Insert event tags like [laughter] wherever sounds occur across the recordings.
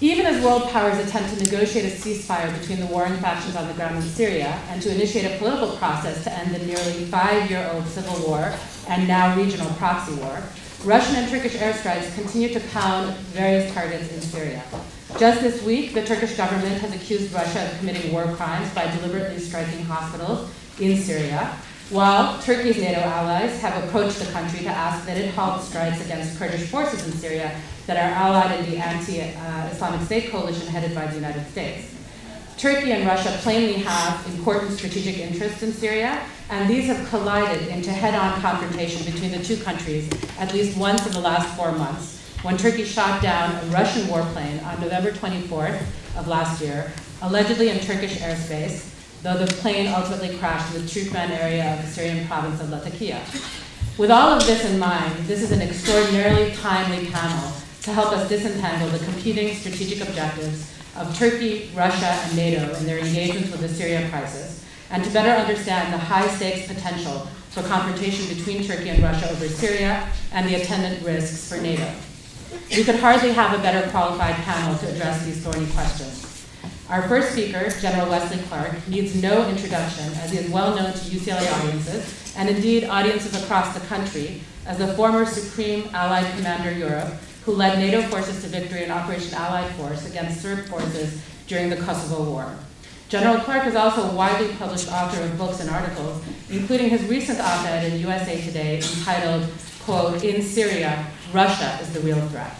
Even as world powers attempt to negotiate a ceasefire between the warring factions on the ground in Syria and to initiate a political process to end the nearly five year old civil war and now regional proxy war, Russian and Turkish airstrikes continue to pound various targets in Syria. Just this week, the Turkish government has accused Russia of committing war crimes by deliberately striking hospitals in Syria, while Turkey's NATO allies have approached the country to ask that it halt strikes against Kurdish forces in Syria that are allied in the anti-Islamic State coalition headed by the United States. Turkey and Russia plainly have important strategic interests in Syria, and these have collided into head-on confrontation between the two countries at least once in the last four months, when Turkey shot down a Russian warplane on November 24th of last year, allegedly in Turkish airspace, though the plane ultimately crashed in the Turkmen area of the Syrian province of Latakia. With all of this in mind, this is an extraordinarily timely panel to help us disentangle the competing strategic objectives of Turkey, Russia, and NATO in their engagements with the Syria crisis, and to better understand the high stakes potential for confrontation between Turkey and Russia over Syria and the attendant risks for NATO. We could hardly have a better qualified panel to address these thorny questions. Our first speaker, General Wesley Clark, needs no introduction as he is well known to UCLA audiences, and indeed audiences across the country, as the former Supreme Allied Commander Europe, who led NATO forces to victory in Operation Allied Force against Serb forces during the Kosovo War. General Clark is also a widely published author of books and articles, including his recent op-ed in USA Today entitled, quote, In Syria, Russia is the real threat.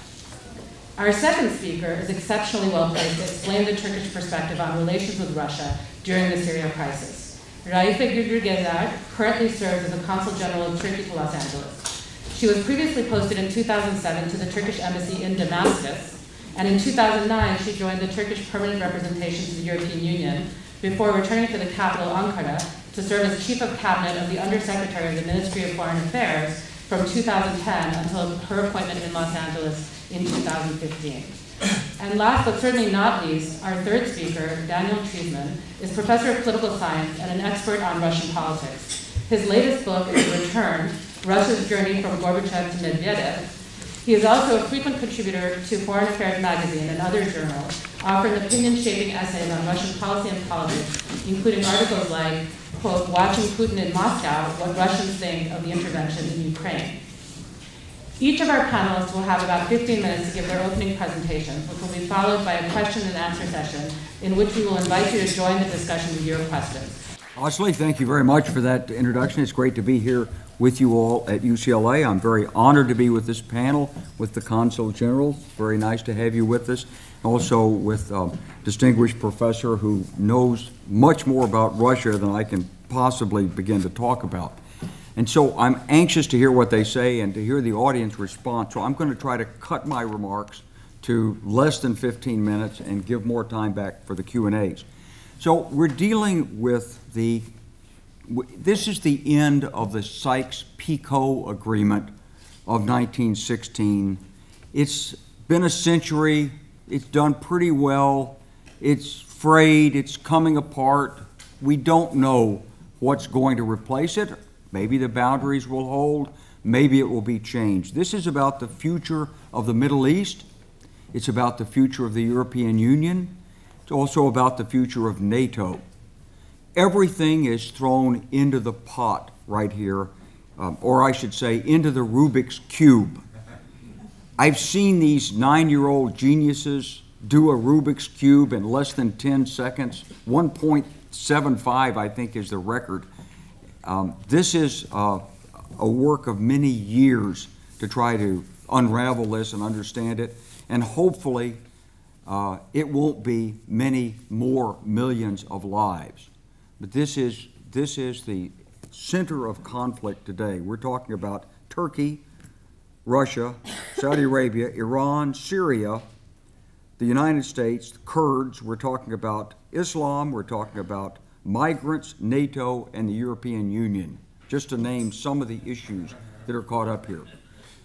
Our second speaker is exceptionally well placed to explain the Turkish perspective on relations with Russia during the Syria crisis. Raife Güldür currently serves as the Consul General of Turkey to Los Angeles. She was previously posted in 2007 to the Turkish embassy in Damascus, and in 2009 she joined the Turkish permanent representation to the European Union before returning to the capital Ankara to serve as Chief of Cabinet of the Undersecretary of the Ministry of Foreign Affairs from 2010 until her appointment in Los Angeles in 2015. And last but certainly not least, our third speaker, Daniel Treisman, is professor of political science and an expert on Russian politics. His latest book is Return, Russia's Journey from Gorbachev to Medvedev. He is also a frequent contributor to Foreign Affairs magazine and other journals, offering opinion-shaping essays on Russian policy and politics, including articles like, quote, Watching Putin in Moscow, What Russians Think of the Intervention in Ukraine. Each of our panelists will have about 15 minutes to give their opening presentations, which will be followed by a question and answer session in which we will invite you to join the discussion with your questions. Ashley, thank you very much for that introduction. It's great to be here with you all at UCLA. I'm very honored to be with this panel with the Consul General. Very nice to have you with us. Also with a distinguished professor who knows much more about Russia than I can possibly begin to talk about. And so I'm anxious to hear what they say and to hear the audience response. So I'm going to try to cut my remarks to less than 15 minutes and give more time back for the Q&As. So we're dealing with the, this is the end of the Sykes-Picot Agreement of 1916. It's been a century. It's done pretty well. It's frayed. It's coming apart. We don't know what's going to replace it Maybe the boundaries will hold, maybe it will be changed. This is about the future of the Middle East, it's about the future of the European Union, it's also about the future of NATO. Everything is thrown into the pot right here, um, or I should say, into the Rubik's Cube. I've seen these nine year old geniuses do a Rubik's Cube in less than 10 seconds. 1.75, I think, is the record. Um, this is uh, a work of many years to try to unravel this and understand it, and hopefully uh, it won't be many more millions of lives. But this is, this is the center of conflict today. We're talking about Turkey, Russia, Saudi Arabia, Iran, Syria, the United States, the Kurds. We're talking about Islam. We're talking about migrants, NATO, and the European Union, just to name some of the issues that are caught up here.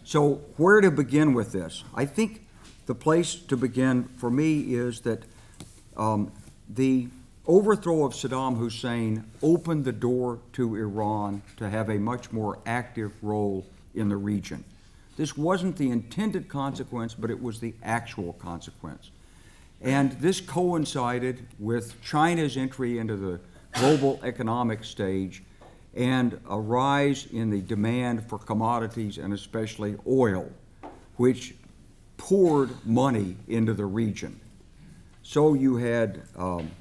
So, where to begin with this? I think the place to begin for me is that um, the overthrow of Saddam Hussein opened the door to Iran to have a much more active role in the region. This wasn't the intended consequence, but it was the actual consequence. And this coincided with China's entry into the global economic stage and a rise in the demand for commodities and especially oil, which poured money into the region. So you had um,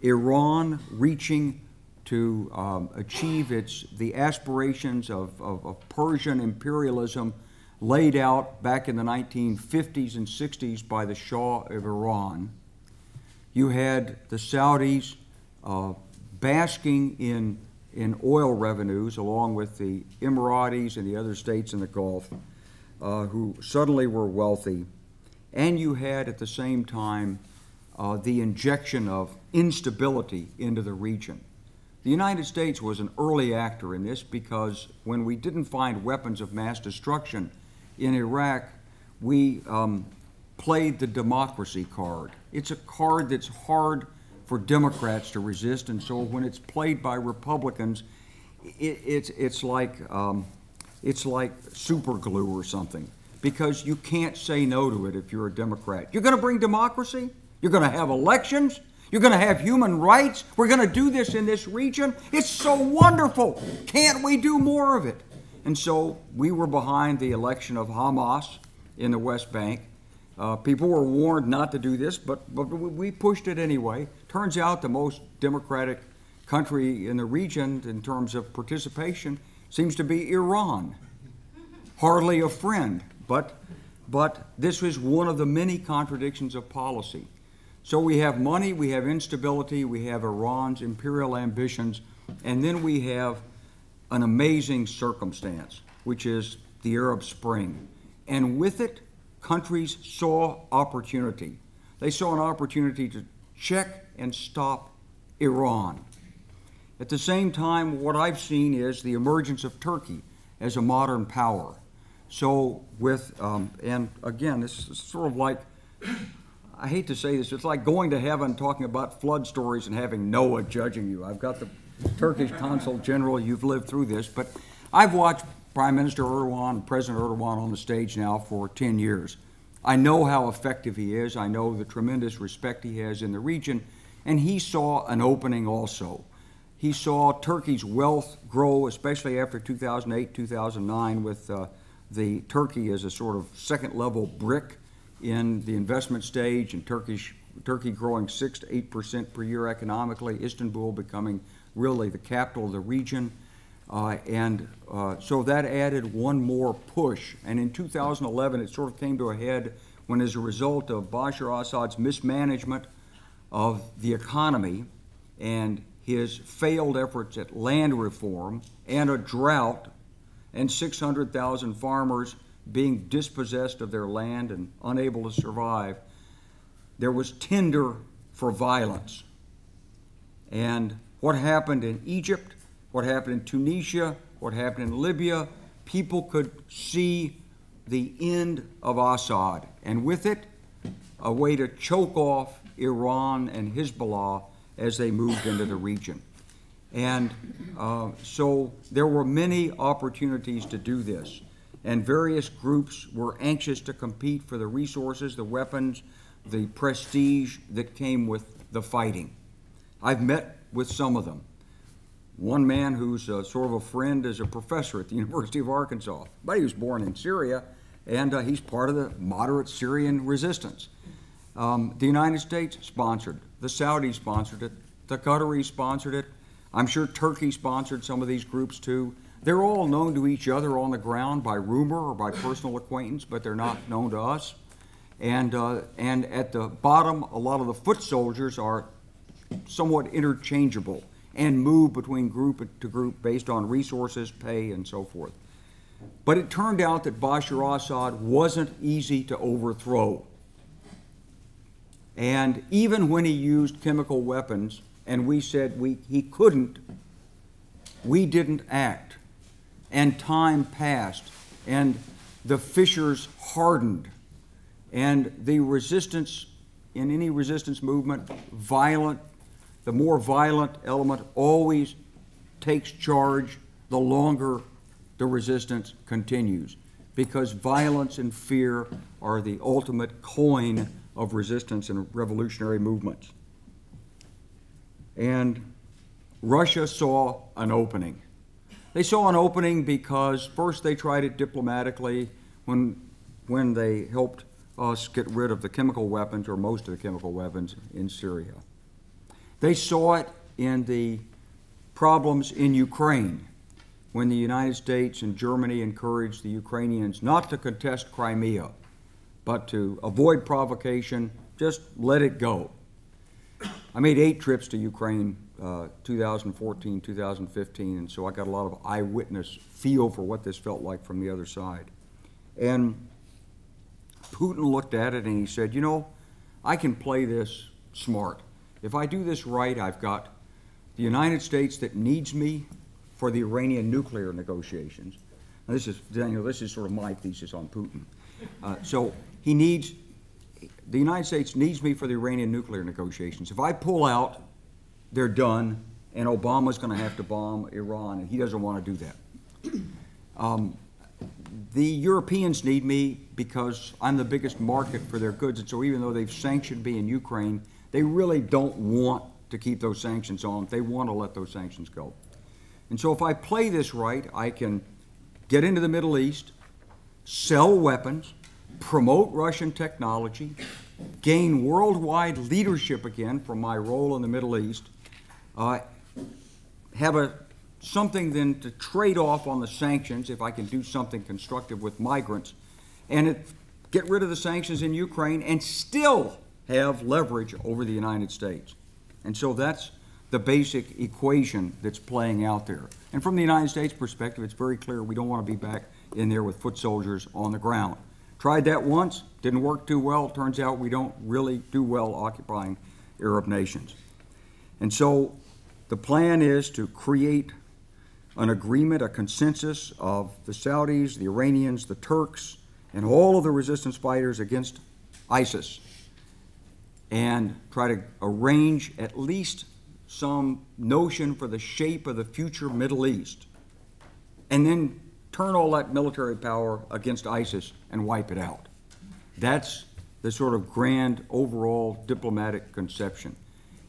Iran reaching to um, achieve its the aspirations of, of, of Persian imperialism laid out back in the 1950s and 60s by the Shah of Iran. You had the Saudis uh, basking in, in oil revenues along with the Emiratis and the other states in the Gulf uh, who suddenly were wealthy. And you had at the same time uh, the injection of instability into the region. The United States was an early actor in this because when we didn't find weapons of mass destruction in Iraq, we um, played the democracy card. It's a card that's hard for Democrats to resist, and so when it's played by Republicans, it, it's, it's like um, it's like super glue or something because you can't say no to it if you're a Democrat. You're going to bring democracy. You're going to have elections. You're going to have human rights. We're going to do this in this region. It's so wonderful. Can't we do more of it? And so we were behind the election of Hamas in the West Bank. Uh, people were warned not to do this, but, but we pushed it anyway. Turns out the most democratic country in the region in terms of participation seems to be Iran. Hardly a friend, but, but this was one of the many contradictions of policy. So we have money, we have instability, we have Iran's imperial ambitions, and then we have an amazing circumstance, which is the Arab Spring. And with it, countries saw opportunity. They saw an opportunity to check and stop Iran. At the same time, what I've seen is the emergence of Turkey as a modern power. So, with, um, and again, this is sort of like I hate to say this, it's like going to heaven talking about flood stories and having Noah judging you. I've got the Turkish consul general, you've lived through this, but I've watched Prime Minister Erdogan President Erdogan on the stage now for 10 years. I know how effective he is, I know the tremendous respect he has in the region, and he saw an opening also. He saw Turkey's wealth grow, especially after 2008, 2009, with uh, the Turkey as a sort of second level BRIC in the investment stage and Turkish, Turkey growing 6 to 8% per year economically, Istanbul becoming really the capital of the region. Uh, and uh, so that added one more push. And in 2011, it sort of came to a head when, as a result of Bashar Assad's mismanagement of the economy and his failed efforts at land reform and a drought, and 600,000 farmers being dispossessed of their land and unable to survive, there was tinder for violence. And what happened in Egypt, what happened in Tunisia, what happened in Libya, people could see the end of Assad, and with it, a way to choke off Iran and Hezbollah as they moved into the region. And uh, so there were many opportunities to do this and various groups were anxious to compete for the resources, the weapons, the prestige that came with the fighting. I've met with some of them. One man who's a, sort of a friend is a professor at the [laughs] University of Arkansas, but he was born in Syria, and uh, he's part of the moderate Syrian resistance. Um, the United States sponsored, the Saudis sponsored it, the Qataris sponsored it. I'm sure Turkey sponsored some of these groups too. They're all known to each other on the ground by rumor or by personal acquaintance, but they're not known to us. And, uh, and at the bottom, a lot of the foot soldiers are somewhat interchangeable and move between group to group based on resources, pay, and so forth. But it turned out that Bashar Assad wasn't easy to overthrow. And even when he used chemical weapons, and we said we, he couldn't, we didn't act and time passed, and the fissures hardened, and the resistance in any resistance movement, violent, the more violent element always takes charge the longer the resistance continues, because violence and fear are the ultimate coin of resistance and revolutionary movements. And Russia saw an opening. They saw an opening because first they tried it diplomatically when, when they helped us get rid of the chemical weapons, or most of the chemical weapons, in Syria. They saw it in the problems in Ukraine when the United States and Germany encouraged the Ukrainians not to contest Crimea, but to avoid provocation, just let it go. I made eight trips to Ukraine, uh, 2014, 2015, and so I got a lot of eyewitness feel for what this felt like from the other side. And Putin looked at it and he said, You know, I can play this smart. If I do this right, I've got the United States that needs me for the Iranian nuclear negotiations. Now, this is, Daniel, this is sort of my thesis on Putin. Uh, so he needs, the United States needs me for the Iranian nuclear negotiations. If I pull out, they're done, and Obama's going to have to bomb Iran, and he doesn't want to do that. Um, the Europeans need me because I'm the biggest market for their goods, and so even though they've sanctioned me in Ukraine, they really don't want to keep those sanctions on. They want to let those sanctions go. And so if I play this right, I can get into the Middle East, sell weapons, promote Russian technology, gain worldwide leadership again from my role in the Middle East, uh, have a something then to trade off on the sanctions if I can do something constructive with migrants, and it, get rid of the sanctions in Ukraine and still have leverage over the United States. And so that's the basic equation that's playing out there. And from the United States perspective, it's very clear we don't want to be back in there with foot soldiers on the ground. Tried that once, didn't work too well. Turns out we don't really do well occupying Arab nations. And so the plan is to create an agreement, a consensus of the Saudis, the Iranians, the Turks, and all of the resistance fighters against ISIS, and try to arrange at least some notion for the shape of the future Middle East, and then turn all that military power against ISIS and wipe it out. That's the sort of grand overall diplomatic conception.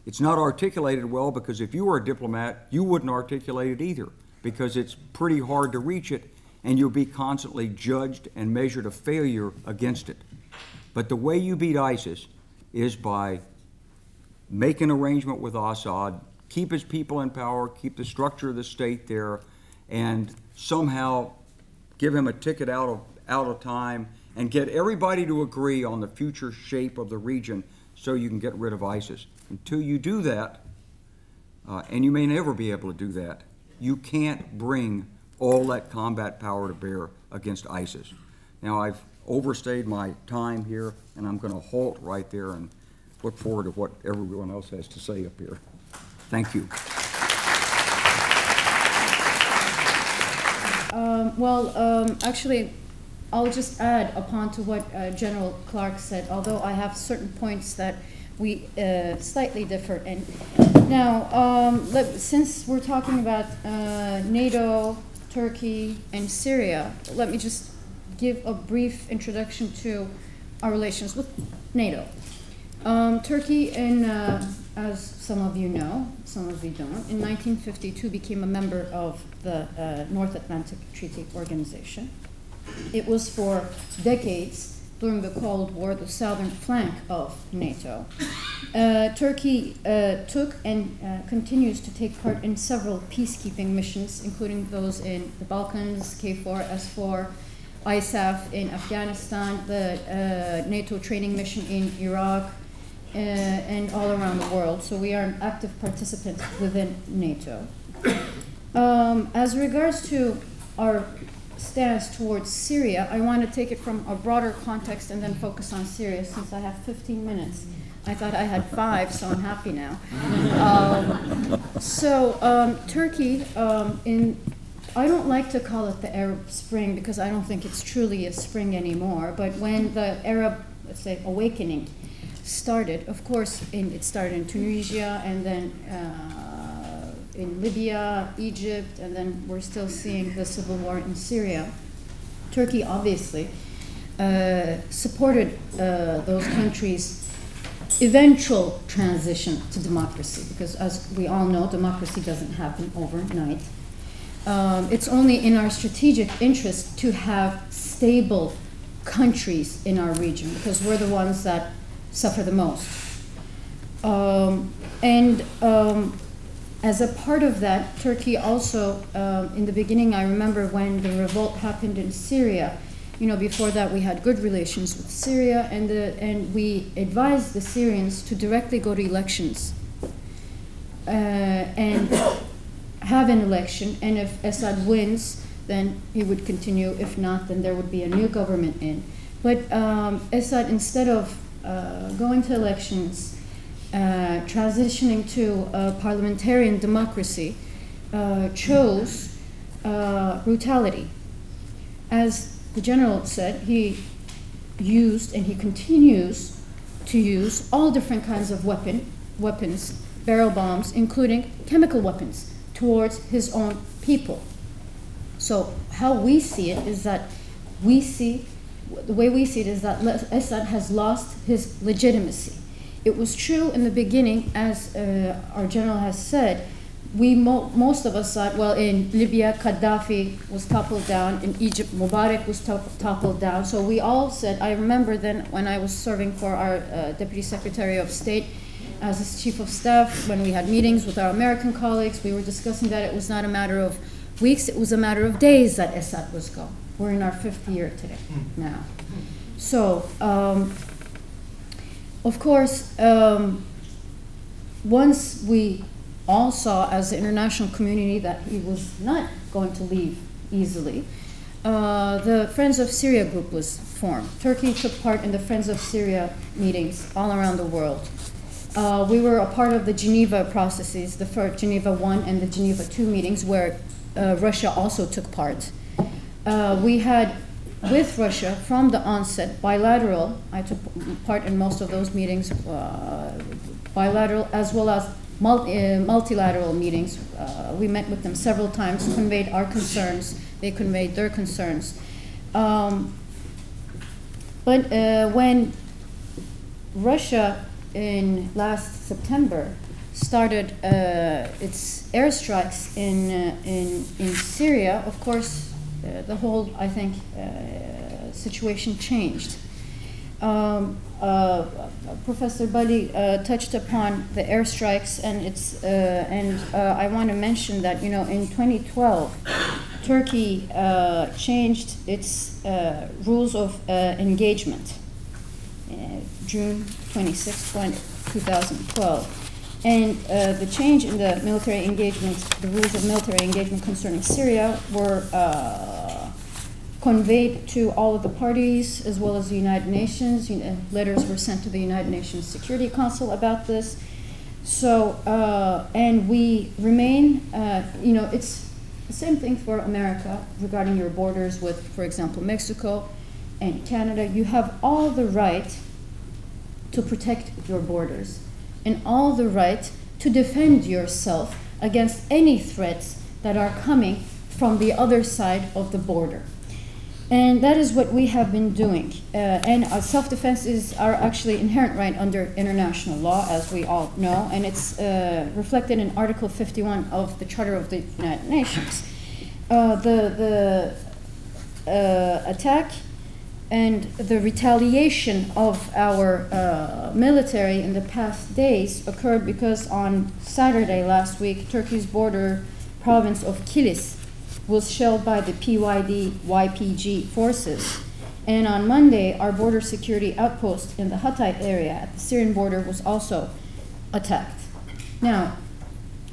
It's not articulated well because if you were a diplomat, you wouldn't articulate it either because it's pretty hard to reach it and you'll be constantly judged and measured a failure against it. But the way you beat ISIS is by make an arrangement with Assad, keep his people in power, keep the structure of the state there, and somehow give him a ticket out of, out of time and get everybody to agree on the future shape of the region so you can get rid of ISIS. Until you do that, uh, and you may never be able to do that, you can't bring all that combat power to bear against ISIS. Now, I've overstayed my time here, and I'm going to halt right there and look forward to what everyone else has to say up here. Thank you. Um, well, um, actually, I'll just add upon to what uh, General Clark said, although I have certain points that we uh, slightly differ in. Now, um, let, since we're talking about uh, NATO, Turkey, and Syria, let me just give a brief introduction to our relations with NATO. Um, Turkey, in, uh, as some of you know, some of you don't, in 1952 became a member of the uh, North Atlantic Treaty Organization. It was for decades during the Cold War the southern flank of NATO. Uh, Turkey uh, took and uh, continues to take part in several peacekeeping missions, including those in the Balkans, KFOR, SFOR, ISAF in Afghanistan, the uh, NATO training mission in Iraq, uh, and all around the world. So we are an active participant within NATO. Um, as regards to our stance towards Syria, I want to take it from a broader context and then focus on Syria since I have 15 minutes. I thought I had five, so I'm happy now. Um, so, um, Turkey, um, in I don't like to call it the Arab Spring because I don't think it's truly a spring anymore. But when the Arab, let's say, awakening started, of course, in, it started in Tunisia and then. Uh, in Libya, Egypt, and then we're still seeing the civil war in Syria. Turkey, obviously. uh, supported uh, those countries' eventual transition to democracy, because as we all know, democracy doesn't happen overnight. Um, it's only in our strategic interest to have stable countries in our region, because we're the ones that suffer the most. Um, and um, as a part of that, Turkey also, um, in the beginning, I remember when the revolt happened in Syria, you know, before that we had good relations with Syria, and, the, and we advised the Syrians to directly go to elections uh, and have an election, and if Assad wins, then he would continue. If not, then there would be a new government in. But um, Assad, instead of uh, going to elections, uh, transitioning to a parliamentarian democracy, uh, chose uh, brutality. As the general said, he used and he continues to use all different kinds of weapon, weapons, barrel bombs, including chemical weapons, towards his own people. So how we see it is that we see, the way we see it is that Assad has lost his legitimacy. It was true in the beginning, as uh, our general has said, we mo most of us thought, well, in Libya, Gaddafi was toppled down. In Egypt, Mubarak was top toppled down. So we all said, I remember then when I was serving for our uh, Deputy Secretary of State as his Chief of Staff, when we had meetings with our American colleagues, we were discussing that it was not a matter of weeks, it was a matter of days that Assad was gone. We're in our fifth year today now. So, um, of course, um, once we all saw as the international community that he was not going to leave easily, uh, the Friends of Syria group was formed. Turkey took part in the Friends of Syria meetings all around the world. Uh, we were a part of the Geneva processes, the first Geneva 1 and the Geneva 2 meetings, where uh, Russia also took part. Uh, we had with Russia from the onset, bilateral, I took part in most of those meetings, uh, bilateral as well as multi, uh, multilateral meetings. Uh, we met with them several times, conveyed our concerns, they conveyed their concerns. Um, but when Russia in last September started uh, its airstrikes in, uh, in, in Syria, of course, uh, the whole, I think, uh, situation changed. Um, uh, Professor Bali uh, touched upon the airstrikes, and it's and I want to mention that you know in 2012, Turkey changed its rules of engagement. June 26, 2012. And uh, the change in the military engagement, the rules of military engagement concerning Syria were uh, conveyed to all of the parties as well as the United Nations. You know, letters were sent to the United Nations Security Council about this. So, uh, and we remain, uh, you know, it's the same thing for America regarding your borders with, for example, Mexico and Canada. You have all the right to protect your borders and all the right to defend yourself against any threats that are coming from the other side of the border. And that is what we have been doing. Uh, and self-defense is our actually inherent right under international law, as we all know, and it's uh, reflected in Article 51 of the Charter of the United Nations. Uh, the the uh, attack and the retaliation of our uh, military in the past days occurred because on Saturday last week, Turkey's border province of Kilis was shelled by the PYD YPG forces. And on Monday, our border security outpost in the Hatay area at the Syrian border was also attacked. Now,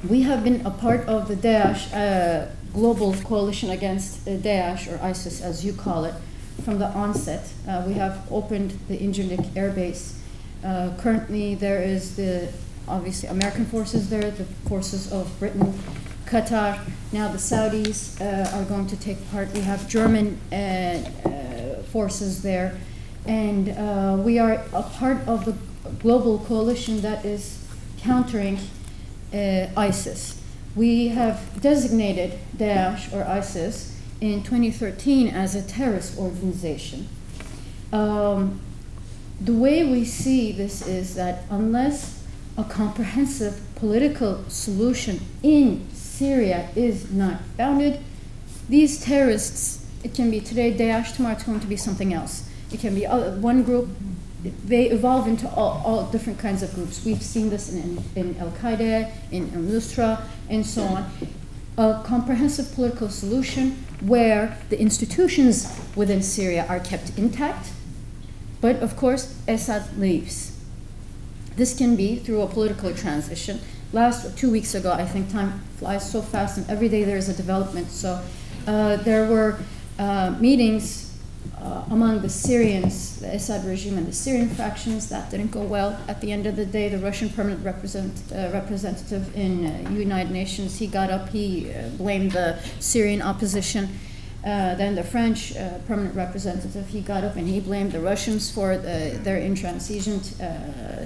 we have been a part of the Daesh uh, global coalition against uh, Daesh, or ISIS as you call it, from the onset. Uh, we have opened the Incirlik Air Base. Uh, currently, there is the obviously American forces there, the forces of Britain, Qatar. Now the Saudis uh, are going to take part. We have German uh, uh, forces there, and uh, we are a part of the global coalition that is countering ISIS. We have designated Daesh or ISIS in 2013 as a terrorist organization. Um, the way we see this is that unless a comprehensive political solution in Syria is not founded, these terrorists, it can be today Daesh, tomorrow it's going to be something else. It can be one group, they evolve into all, all different kinds of groups. We've seen this in, in Al Qaeda, in Al Nusra, and so on. A comprehensive political solution where the institutions within Syria are kept intact, but of course, Assad leaves. This can be through a political transition. Last two weeks ago, I think time flies so fast, and every day there is a development. So uh, there were uh, meetings uh, among the Syrians, the Assad regime and the Syrian factions. That didn't go well. At the end of the day, the Russian permanent represent, uh, representative in uh, United Nations, he got up, he uh, blamed the Syrian opposition. Uh, then the French uh, permanent representative, he got up and he blamed the Russians for the, their intransigent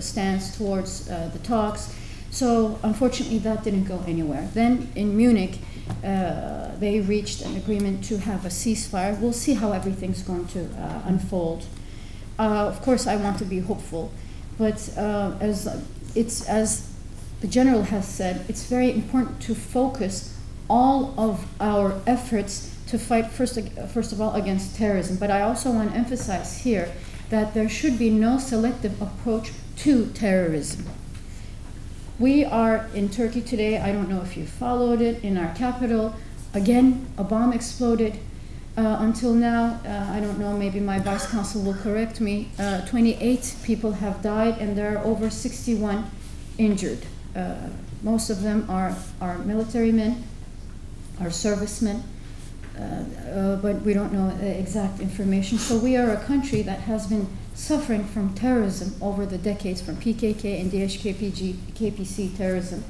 stance towards the talks. So unfortunately, that didn't go anywhere. Then in Munich, uh, they reached an agreement to have a ceasefire. We'll see how everything's going to uh, unfold. Uh, of course, I want to be hopeful, but uh, as it's as the general has said, it's very important to focus all of our efforts to fight first, first of all against terrorism. But I also want to emphasize here that there should be no selective approach to terrorism. We are in Turkey today. I don't know if you followed it in our capital. Again, a bomb exploded. Uh, until now, uh, I don't know, maybe my vice consul will correct me. Uh, 28 people have died, and there are over 61 injured. Uh, most of them are, are military men, are servicemen, uh, uh, but we don't know the exact information. So we are a country that has been suffering from terrorism over the decades, from PKK and DHKPG, KPC terrorism.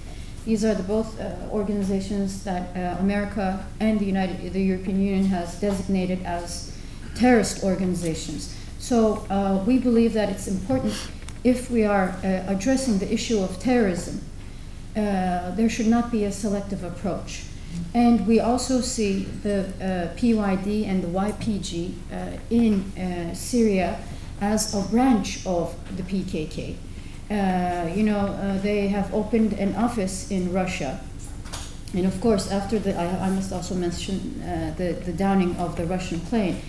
These are the both uh, organizations that uh, America and the United, the European Union has designated as terrorist organizations. So uh, we believe that it's important if we are uh, addressing the issue of terrorism, uh, there should not be a selective approach. And we also see the uh, PYD and the YPG in Syria as a branch of the PKK. Uh, you know, uh, they have opened an office in Russia. And of course, after the, I, I must also mention uh, the, the downing of the Russian plane.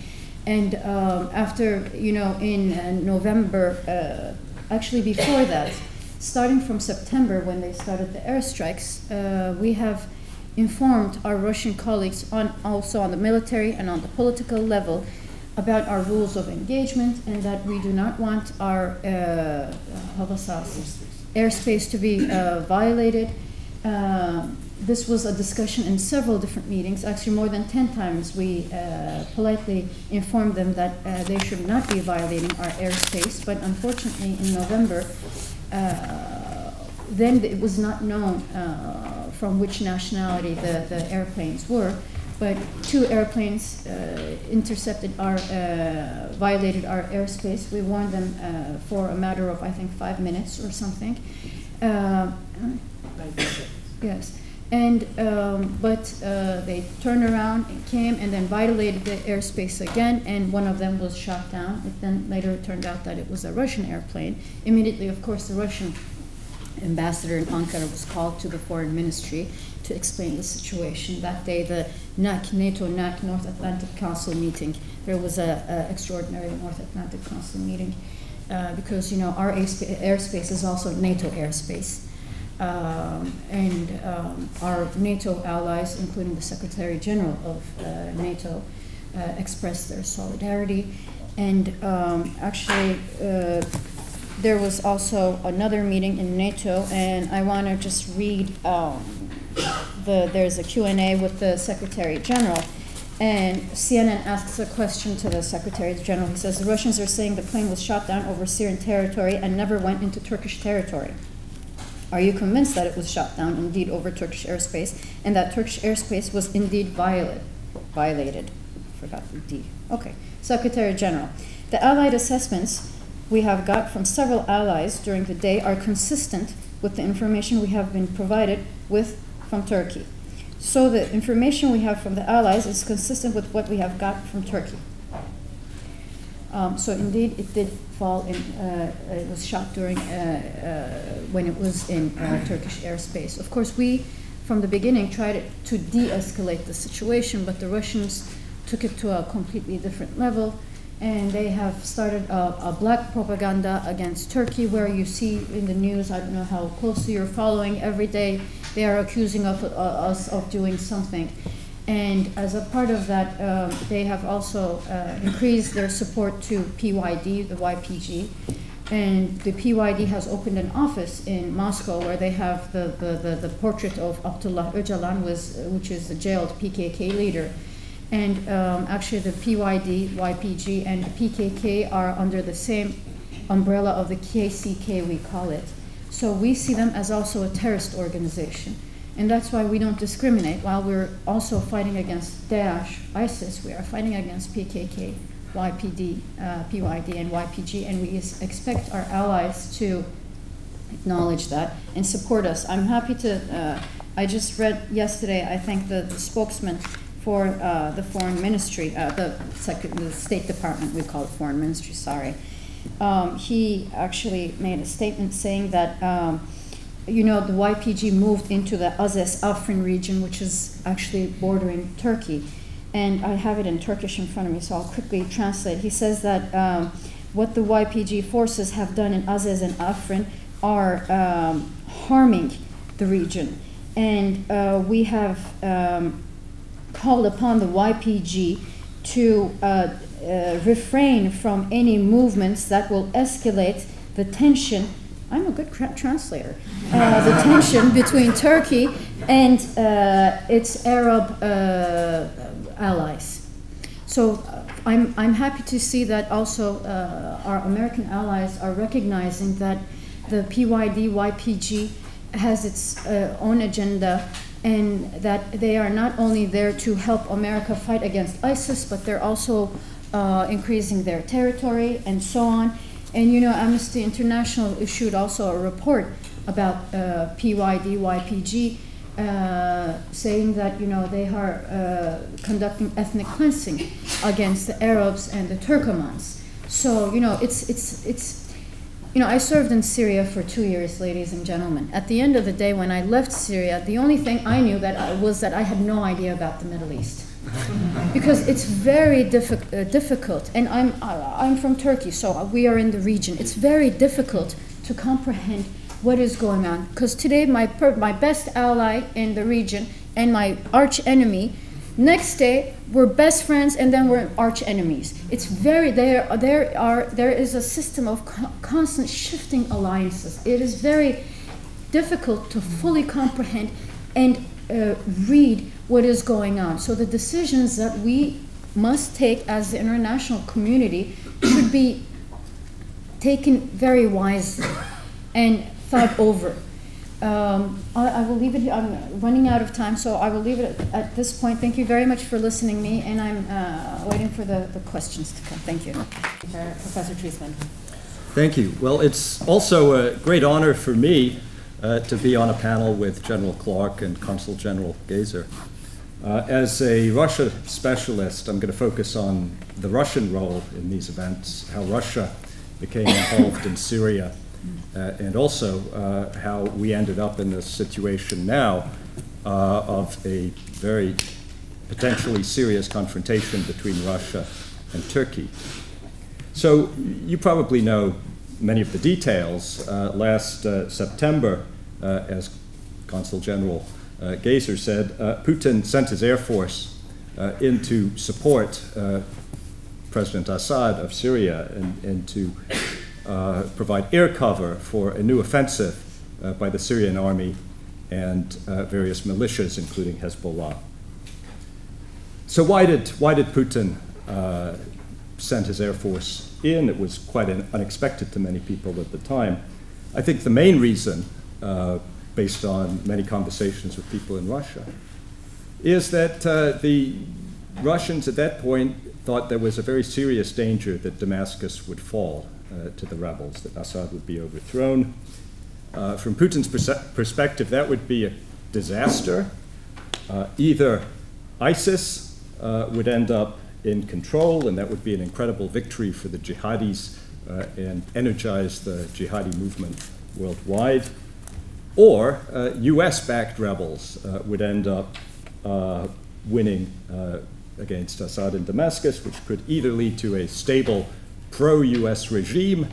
And um, after, you know, in uh, November, uh, actually before that, starting from September when they started the airstrikes, uh, we have informed our Russian colleagues on also on the military and on the political level about our rules of engagement and that we do not want our uh, airspace to be uh, violated. Uh, this was a discussion in several different meetings. Actually, more than 10 times we uh, politely informed them that uh, they should not be violating our airspace. But unfortunately, in November, uh, then it was not known from which nationality the, the airplanes were but two airplanes uh, intercepted our, uh, violated our airspace. We warned them uh, for a matter of, I think, five minutes or something. Uh, yes. And, um, but uh, they turned around and came and then violated the airspace again, and one of them was shot down. It then later turned out that it was a Russian airplane. Immediately, of course, the Russian ambassador in Ankara was called to the foreign ministry to explain the situation. That day, the NAC, NATO NAC North Atlantic Council meeting, there was a, a extraordinary North Atlantic Council meeting uh, because you know our airspace is also NATO airspace. Um, and um, our NATO allies, including the Secretary General of uh, NATO, uh, expressed their solidarity. And um, actually, uh, there was also another meeting in NATO, and I want to just read um, the there's a Q&A with the Secretary General, and CNN asks a question to the Secretary General. He says the Russians are saying the plane was shot down over Syrian territory and never went into Turkish territory. Are you convinced that it was shot down indeed over Turkish airspace and that Turkish airspace was indeed violated? Violated. Forgot the D. Okay. Secretary General. The Allied assessments we have got from several allies during the day are consistent with the information we have been provided with from Turkey. So the information we have from the allies is consistent with what we have got from Turkey. Um, so indeed, it did fall in, uh, it was shot during, uh, uh, when it was in uh, Turkish airspace. Of course, we, from the beginning, tried to de-escalate the situation, but the Russians took it to a completely different level. And they have started a, a black propaganda against Turkey, where you see in the news, I don't know how closely you're following, every day they are accusing of, uh, us of doing something. And as a part of that, um, they have also uh, increased their support to PYD, the YPG. And the PYD has opened an office in Moscow where they have the, the, the, the portrait of Abdullah Öcalan, was, which is the jailed PKK leader. And um, actually, the PYD, YPG, and PKK are under the same umbrella of the KCK, we call it. So we see them as also a terrorist organization. And that's why we don't discriminate. While we're also fighting against Daesh, ISIS, we are fighting against PKK, YPD, uh, PYD, and YPG, and we expect our allies to acknowledge that and support us. I'm happy to. Uh, I just read yesterday. I think the, the spokesman for uh, the foreign ministry, uh, the, the State Department, we call it foreign ministry. Sorry. Um, he actually made a statement saying that. Um, you know, the YPG moved into the Azaz Afrin region, which is actually bordering Turkey. And I have it in Turkish in front of me, so I'll quickly translate. He says that um, what the YPG forces have done in Azaz and Afrin are um, harming the region. And uh, we have um, called upon the YPG to uh, uh, refrain from any movements that will escalate the tension I'm a good translator. Uh, the tension between Turkey and uh, its Arab uh, allies. So uh, I'm, I'm happy to see that also our American allies are recognizing that the PYD YPG has its own agenda and that they are not only there to help America fight against ISIS, but they're also increasing their territory and so on. And you know, Amnesty International issued also a report about uh, PYD, YPG, uh, saying that you know they are uh, conducting ethnic cleansing against the Arabs and the Turkomans. So you know, it's it's it's. You know, I served in Syria for two years, ladies and gentlemen. At the end of the day, when I left Syria, the only thing I knew that I, was that I had no idea about the Middle East [laughs] because it's very diffi- uh, difficult. And I'm, uh, I'm from Turkey, so we are in the region. It's very difficult to comprehend what is going on. Because today, my, per- my best ally in the region and my arch enemy, next day, we're best friends and then we're arch enemies. It's very, there, there, are, there is a system of co- constant shifting alliances. It is very difficult to fully comprehend and uh, read what is going on. So the decisions that we must take as the international community should be taken very wisely and thought over. Um, I, I, will leave it here. I'm running out of time, so I will leave it at, at this point. Thank you very much for listening me, and I'm uh, waiting for the, the questions to come. Thank you. Professor Treisman. Thank you. Well, it's also a great honor for me uh, to be on a panel with General Clark and Consul General Gezer. Uh, as a Russia specialist, I'm going to focus on the Russian role in these events, how Russia became involved in Syria, uh, and also uh, how we ended up in this situation now uh, of a very potentially serious confrontation between Russia and Turkey. So you probably know many of the details. Uh, last September, as Consul General uh, Gezer said, uh, Putin sent his air force uh, in to support President Assad of Syria and, and to provide air cover for a new offensive by the Syrian army and various militias, including Hezbollah. So why did why did Putin uh, send his air force in? It was quite an, unexpected to many people at the time. I think the main reason uh, based on many conversations with people in Russia, is that uh, the Russians at that point thought there was a very serious danger that Damascus would fall uh, to the rebels, that Assad would be overthrown. Uh, from Putin's perspective, that would be a disaster. Uh, either ISIS uh, would end up in control, and that would be an incredible victory for the jihadis uh, and energize the jihadi movement worldwide. Or uh, US backed rebels uh, would end up uh, winning uh, against Assad in Damascus, which could either lead to a stable pro US regime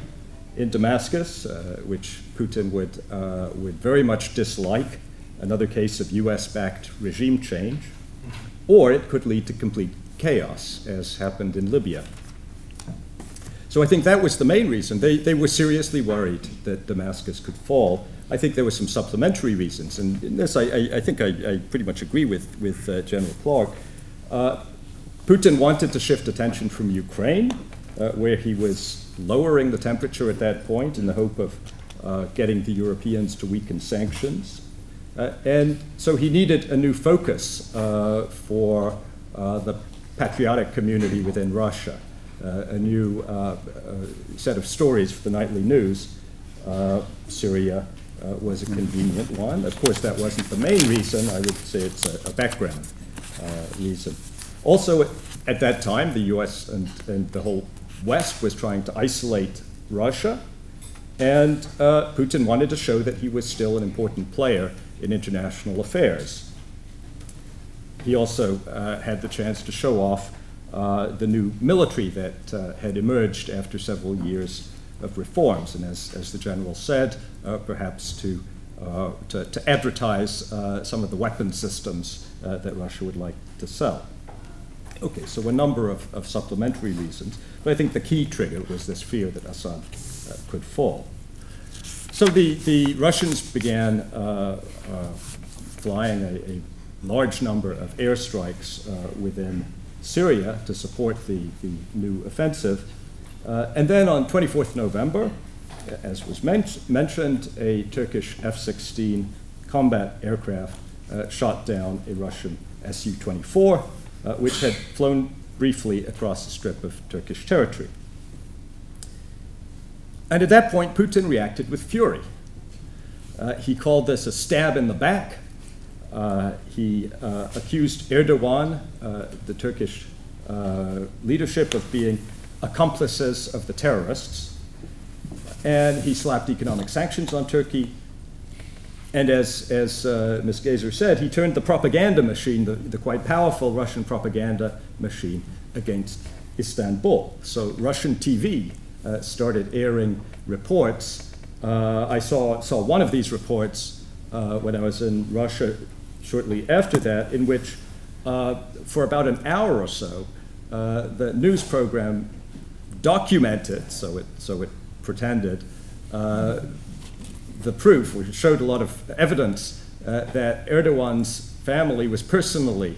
in Damascus, uh, which Putin would, uh, would very much dislike, another case of US backed regime change, or it could lead to complete chaos, as happened in Libya. So I think that was the main reason. They, they were seriously worried that Damascus could fall. I think there were some supplementary reasons, and in this I, I, I think I, I, pretty much agree with, with uh, General Clark. Uh, Putin wanted to shift attention from Ukraine, uh, where he was lowering the temperature at that point in the hope of uh, getting the Europeans to weaken sanctions. Uh, and so he needed a new focus uh, for the patriotic community within Russia, a new set of stories for the nightly news. Syria, uh, was a convenient one. Of course, that wasn't the main reason. I would say it's a, a background uh, reason. Also, at that time, the US and, and the whole West was trying to isolate Russia, and uh, Putin wanted to show that he was still an important player in international affairs. He also uh, had the chance to show off uh, the new military that uh, had emerged after several years of reforms, and as, as the general said, uh, perhaps to, uh, to, to, advertise some of the weapon systems that Russia would like to sell. Okay, so a number of, of supplementary reasons, but I think the key trigger was this fear that Assad could fall. So the, the Russians began uh, uh, flying a, a, large number of airstrikes uh, within Syria to support the, the new offensive. and then on 24th November, as was men mentioned, a Turkish F 16 combat aircraft uh, shot down a Russian Su 24, uh, which had flown briefly across a strip of Turkish territory. And at that point, Putin reacted with fury. Uh, he called this a stab in the back. Uh, he uh, accused Erdogan, uh, the Turkish leadership, of being accomplices of the terrorists and he slapped economic sanctions on Turkey. And as, as uh, Ms. Gezer said, he turned the propaganda machine, the, the quite powerful Russian propaganda machine, against Istanbul. So Russian TV uh, started airing reports. Uh, I saw, saw one of these reports uh, when I was in Russia shortly after that, in which uh, for about an hour or so, uh, the news program documented, so it, so it pretended, uh, the proof, which showed a lot of evidence uh, that Erdogan's family was personally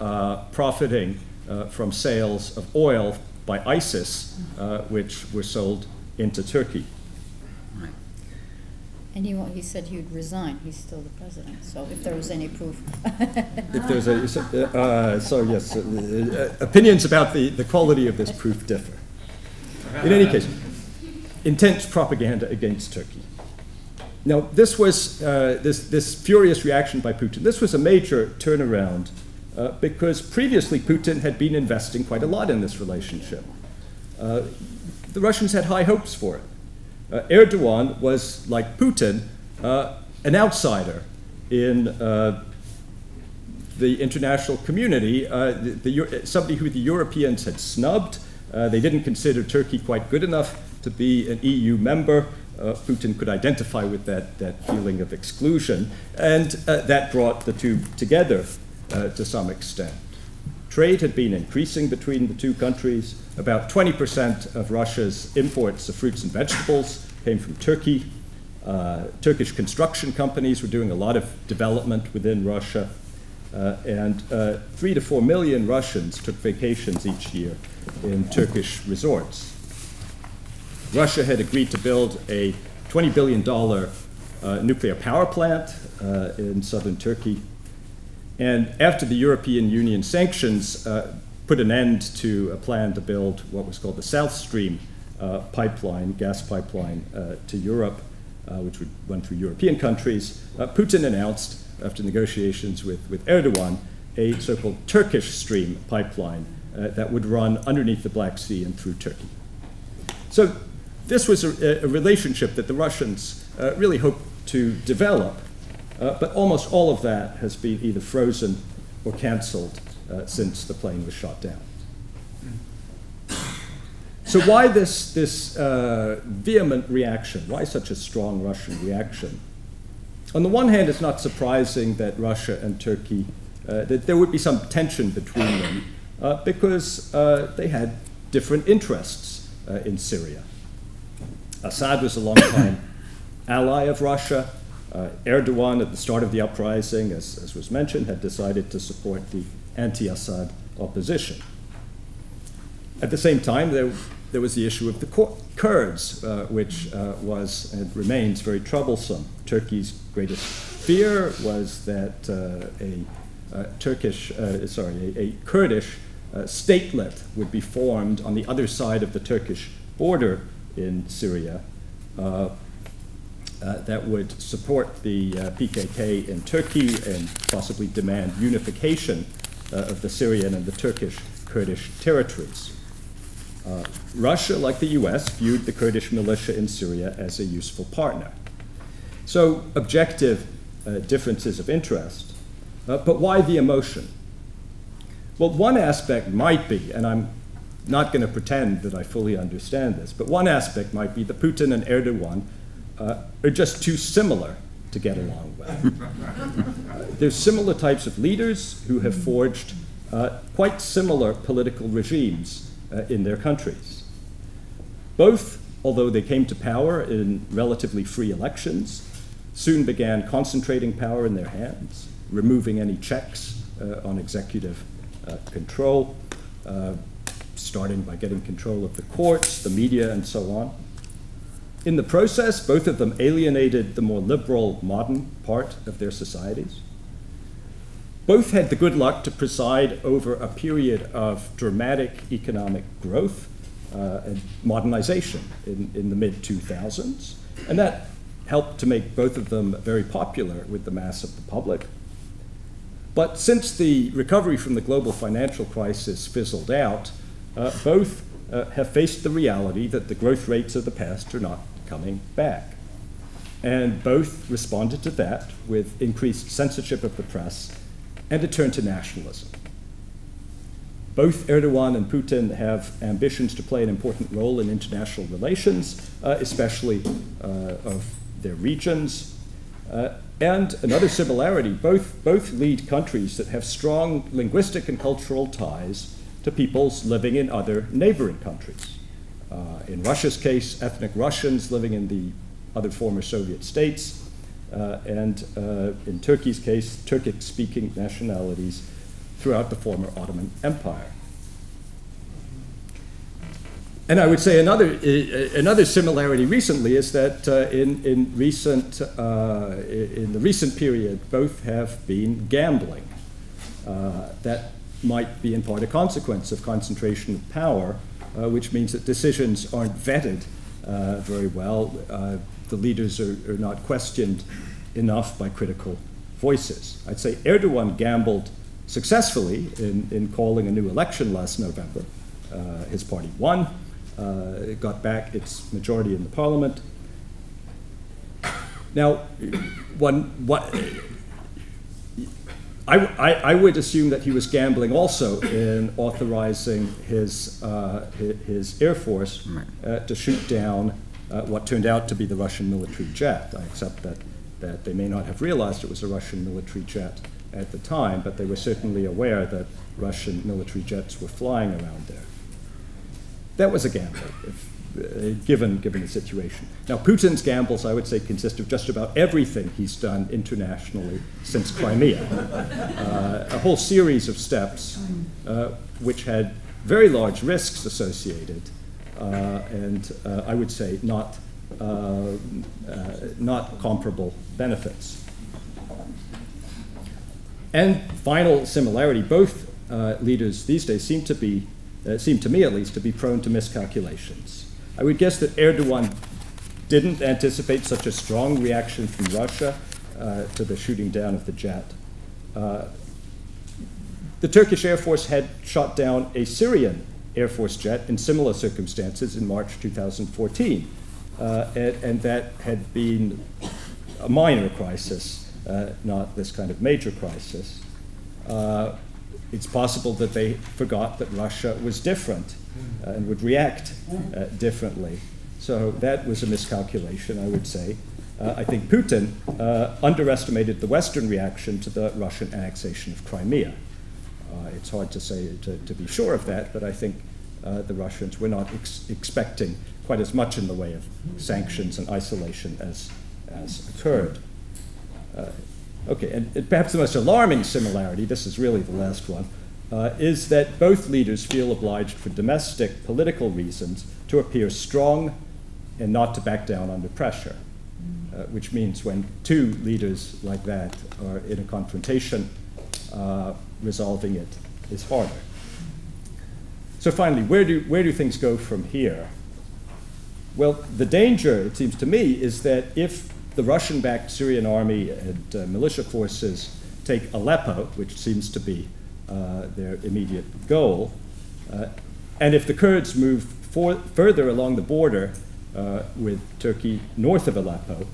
uh, profiting uh, from sales of oil by ISIS, uh, which were sold into Turkey. And he, he said he would resign. He's still the president. So if there was any proof. [laughs] if there's a, uh, so yes, uh, opinions about the, the quality of this proof differ. In any case, intense propaganda against Turkey. Now, this was uh, this, this furious reaction by Putin. This was a major turnaround uh, because previously Putin had been investing quite a lot in this relationship. Uh, the Russians had high hopes for it. Uh, Erdogan was, like Putin, uh, an outsider in uh, the international community, the, the, somebody who the Europeans had snubbed. they didn't consider Turkey quite good enough to be an EU member. Uh, Putin could identify with that, that feeling of exclusion, and uh, that brought the two together uh, to some extent. Trade had been increasing between the two countries. About 20% of Russia's imports of fruits and vegetables came from Turkey. Uh, Turkish construction companies were doing a lot of development within Russia. Uh, and uh, three to four million Russians took vacations each year in Turkish resorts. Russia had agreed to build a $20 billion uh, nuclear power plant uh, in southern Turkey. And after the European Union sanctions uh, put an end to a plan to build what was called the South Stream uh, pipeline, gas pipeline uh, to Europe, uh, which would run through European countries, Putin announced, after negotiations with, with Erdogan, a so called Turkish Stream pipeline that would run underneath the Black Sea and through Turkey. So this was a, a relationship that the Russians uh, really hoped to develop, uh, but almost all of that has been either frozen or canceled uh, since the plane was shot down. So why this, this uh, vehement reaction? Why such a strong Russian reaction? On the one hand, it's not surprising that Russia and Turkey, uh, that there would be some tension between them, uh, because they had different interests in Syria. Assad was a long-time [coughs] ally of Russia. Uh, Erdogan, at the start of the uprising, as, as was mentioned, had decided to support the anti-Assad opposition. At the same time, there, there was the issue of the Kurds, uh, which uh, was and remains very troublesome. Turkey's greatest fear was that uh, a uh, Turkish, uh, sorry, a, a Kurdish uh, statelet would be formed on the other side of the Turkish border in Syria that would support the PKK in Turkey and possibly demand unification of the Syrian and the Turkish Kurdish territories. Uh, Russia, like the US, viewed the Kurdish militia in Syria as a useful partner. So, objective uh, differences of interest. Uh, but why the emotion? Well, one aspect might be, and I'm not going to pretend that I fully understand this, but one aspect might be that Putin and Erdogan uh, are just too similar to get along with. [laughs] There's similar types of leaders who have forged uh, quite similar political regimes uh, in their countries. Both, although they came to power in relatively free elections, soon began concentrating power in their hands, removing any checks uh, on executive uh, control, uh, starting by getting control of the courts, the media, and so on. In the process, both of them alienated the more liberal, modern part of their societies. Both had the good luck to preside over a period of dramatic economic growth uh, and modernization in, in the mid 2000s. And that helped to make both of them very popular with the mass of the public. But since the recovery from the global financial crisis fizzled out, uh, both uh, have faced the reality that the growth rates of the past are not coming back. And both responded to that with increased censorship of the press and a turn to nationalism. Both Erdogan and Putin have ambitions to play an important role in international relations, uh, especially uh, of their regions. Uh, and another similarity, both, both lead countries that have strong linguistic and cultural ties to peoples living in other neighboring countries. Uh, in Russia's case, ethnic Russians living in the other former Soviet states, uh, and uh, in Turkey's case, Turkic speaking nationalities throughout the former Ottoman Empire. And I would say another, uh, another similarity recently is that uh, in, in, recent, uh, in the recent period, both have been gambling. Uh, that might be in part a consequence of concentration of power, which means that decisions aren't vetted very well the leaders are, are not questioned enough by critical voices. I'd say Erdogan gambled successfully in, in calling a new election last November. Uh, his party won, uh, it got back its majority in the parliament. Now, one, what, I, I, I, would assume that he was gambling also in authorizing his, uh, his, his, Air Force uh, to shoot down uh, what turned out to be the Russian military jet. I accept that, that they may not have realized it was a Russian military jet at the time, but they were certainly aware that Russian military jets were flying around there. That was a gamble, if, given, given the situation. Now, Putin's gambles, I would say, consist of just about everything he's done internationally since Crimea. Uh, a whole series of steps uh, which had very large risks associated uh, and uh, I would say not, uh, not comparable benefits. And final similarity, both leaders these days seem to be, seem to me at least, to be prone to miscalculations. I would guess that Erdogan didn't anticipate such a strong reaction from Russia uh, to the shooting down of the jet. Uh, the Turkish Air Force had shot down a Syrian Air Force jet in similar circumstances in March 2014. Uh, and, and, that had been a minor crisis, uh, not this kind of major crisis. Uh, it's possible that they forgot that Russia was different uh, and would react uh, differently. So that was a miscalculation, I would say. Uh, I think Putin underestimated the Western reaction to the Russian annexation of Crimea. it's hard to say to, to, be sure of that, but I think the Russians were not ex expecting quite as much in the way of sanctions and isolation as, as occurred. Uh, okay, and, and, perhaps the most alarming similarity, this is really the last one, uh, is that both leaders feel obliged for domestic political reasons to appear strong and not to back down under pressure. Uh, which means when two leaders like that are in a confrontation, uh, resolving it is harder. So finally, where do, where do things go from here? Well, the danger, it seems to me, is that if the Russian backed Syrian army and uh, militia forces take Aleppo, which seems to be their immediate goal, uh, and if the Kurds move for, further along the border uh, with Turkey north of Aleppo,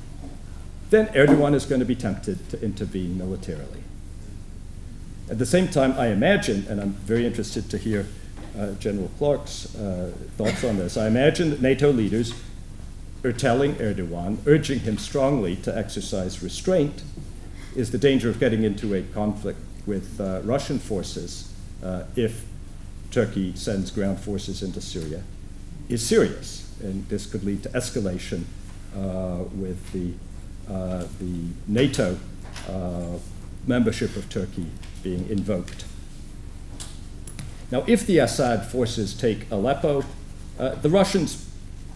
then Erdogan is going to be tempted to intervene militarily. At the same time, I imagine, and I'm very interested to hear uh, General Clark's uh, thoughts on this. I imagine that NATO leaders are telling Erdogan, urging him strongly to exercise restraint, is the danger of getting into a conflict with uh, Russian forces uh, if Turkey sends ground forces into Syria is serious. And this could lead to escalation uh, with the, the NATO membership of Turkey being invoked. Now, if the Assad forces take Aleppo, uh, the Russians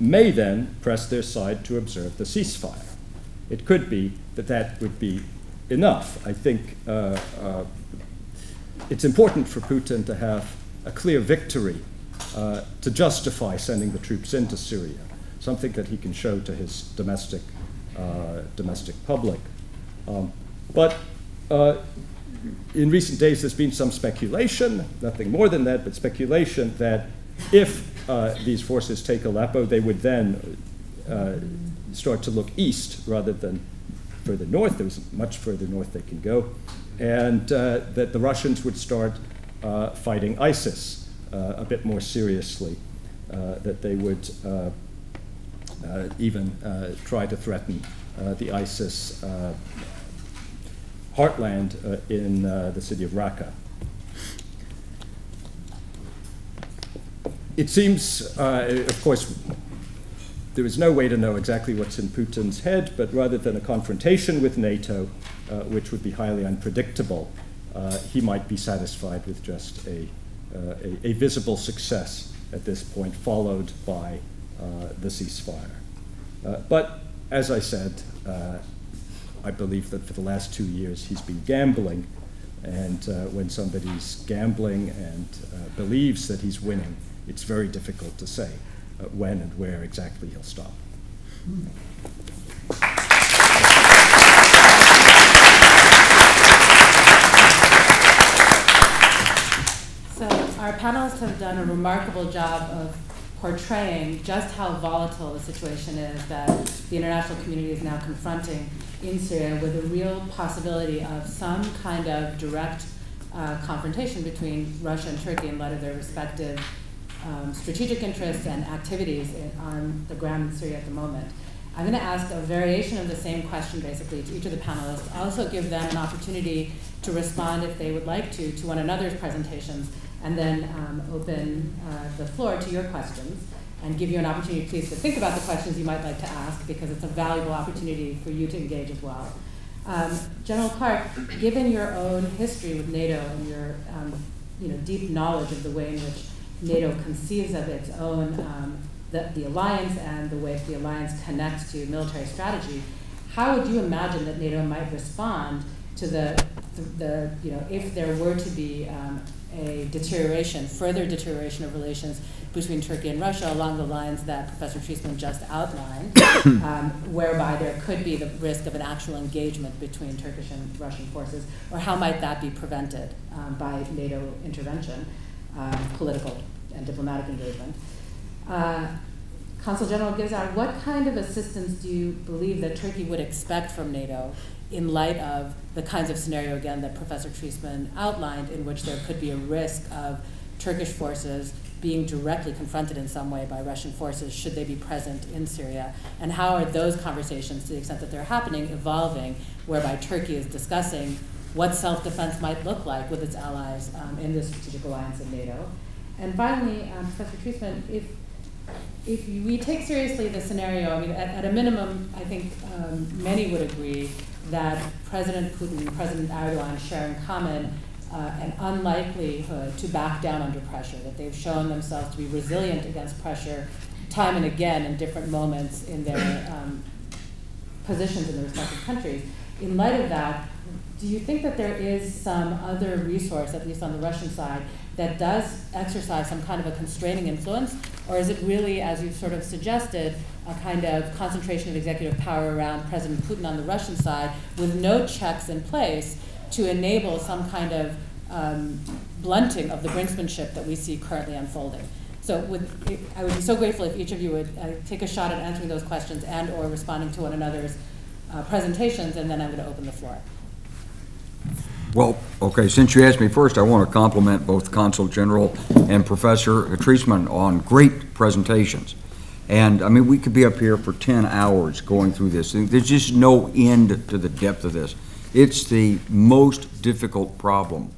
may then press their side to observe the ceasefire. It could be that that would be enough. I think uh, uh, it's important for Putin to have a clear victory uh, to justify sending the troops into Syria, something that he can show to his domestic, uh, domestic public. Um, but uh, in recent days, there's been some speculation, nothing more than that, but speculation that if uh, these forces take Aleppo, they would then uh, start to look east rather than further north. There's much further north they can go. And uh, that the Russians would start uh, fighting ISIS uh, a bit more seriously, uh, that they would even try to threaten the ISIS heartland uh, in uh, the city of Raqqa. It seems, uh, of course, there is no way to know exactly what's in Putin's head, but rather than a confrontation with NATO, uh, which would be highly unpredictable, uh, he might be satisfied with just a, uh, a, a, visible success at this point, followed by the ceasefire. but as I said, I believe that for the last two years he's been gambling. And uh, when somebody's gambling and uh, believes that he's winning, it's very difficult to say uh, when and where exactly he'll stop. So our panelists have done a remarkable job of portraying just how volatile the situation is that the international community is now confronting in Syria with a real possibility of some kind of direct uh, confrontation between Russia and Turkey in light of their respective um, strategic interests and activities in, on the ground in Syria at the moment. I'm going to ask a variation of the same question basically to each of the panelists. Also give them an opportunity to respond if they would like to to one another's presentations and then um, open uh, the floor to your questions and give you an opportunity, please, to think about the questions you might like to ask because it's a valuable opportunity for you to engage as well. Um, General Clark, given your own history with NATO and your um, you know, deep knowledge of the way in which NATO conceives of its own, um, the, the alliance and the way the alliance connects to military strategy, how would you imagine that NATO might respond to the, the, the you know, if there were to be um, a deterioration, further deterioration of relations between Turkey and Russia along the lines that Professor Treisman just outlined, [coughs] um, whereby there could be the risk of an actual engagement between Turkish and Russian forces, or how might that be prevented um, by NATO intervention, um, political and diplomatic engagement. Uh, Consul General Gizar, what kind of assistance do you believe that Turkey would expect from NATO in light of the kinds of scenario, again, that Professor Treisman outlined, in which there could be a risk of Turkish forces being directly confronted in some way by Russian forces should they be present in Syria? And how are those conversations, to the extent that they're happening, evolving, whereby Turkey is discussing what self defense might look like with its allies um, in the strategic alliance in NATO? And finally, um, Professor Treisman, if if we take seriously the scenario, I mean, at, at a minimum, I think um, many would agree that President Putin and President Erdogan share in common uh, an unlikelihood to back down under pressure, that they've shown themselves to be resilient against pressure time and again in different moments in their um, positions in the respective countries. In light of that, do you think that there is some other resource, at least on the Russian side, that does exercise some kind of a constraining influence? Or is it really, as you've sort of suggested, a kind of concentration of executive power around President Putin on the Russian side with no checks in place to enable some kind of um, blunting of the brinksmanship that we see currently unfolding? So with, I would be so grateful if each of you would uh, take a shot at answering those questions and or responding to one another's uh, presentations, and then I'm going to open the floor. Well, okay, since you asked me first, I want to compliment both Consul General and Professor Treisman on great presentations. And, I mean, we could be up here for 10 hours going through this. There's just no end to the depth of this. It's the most difficult problem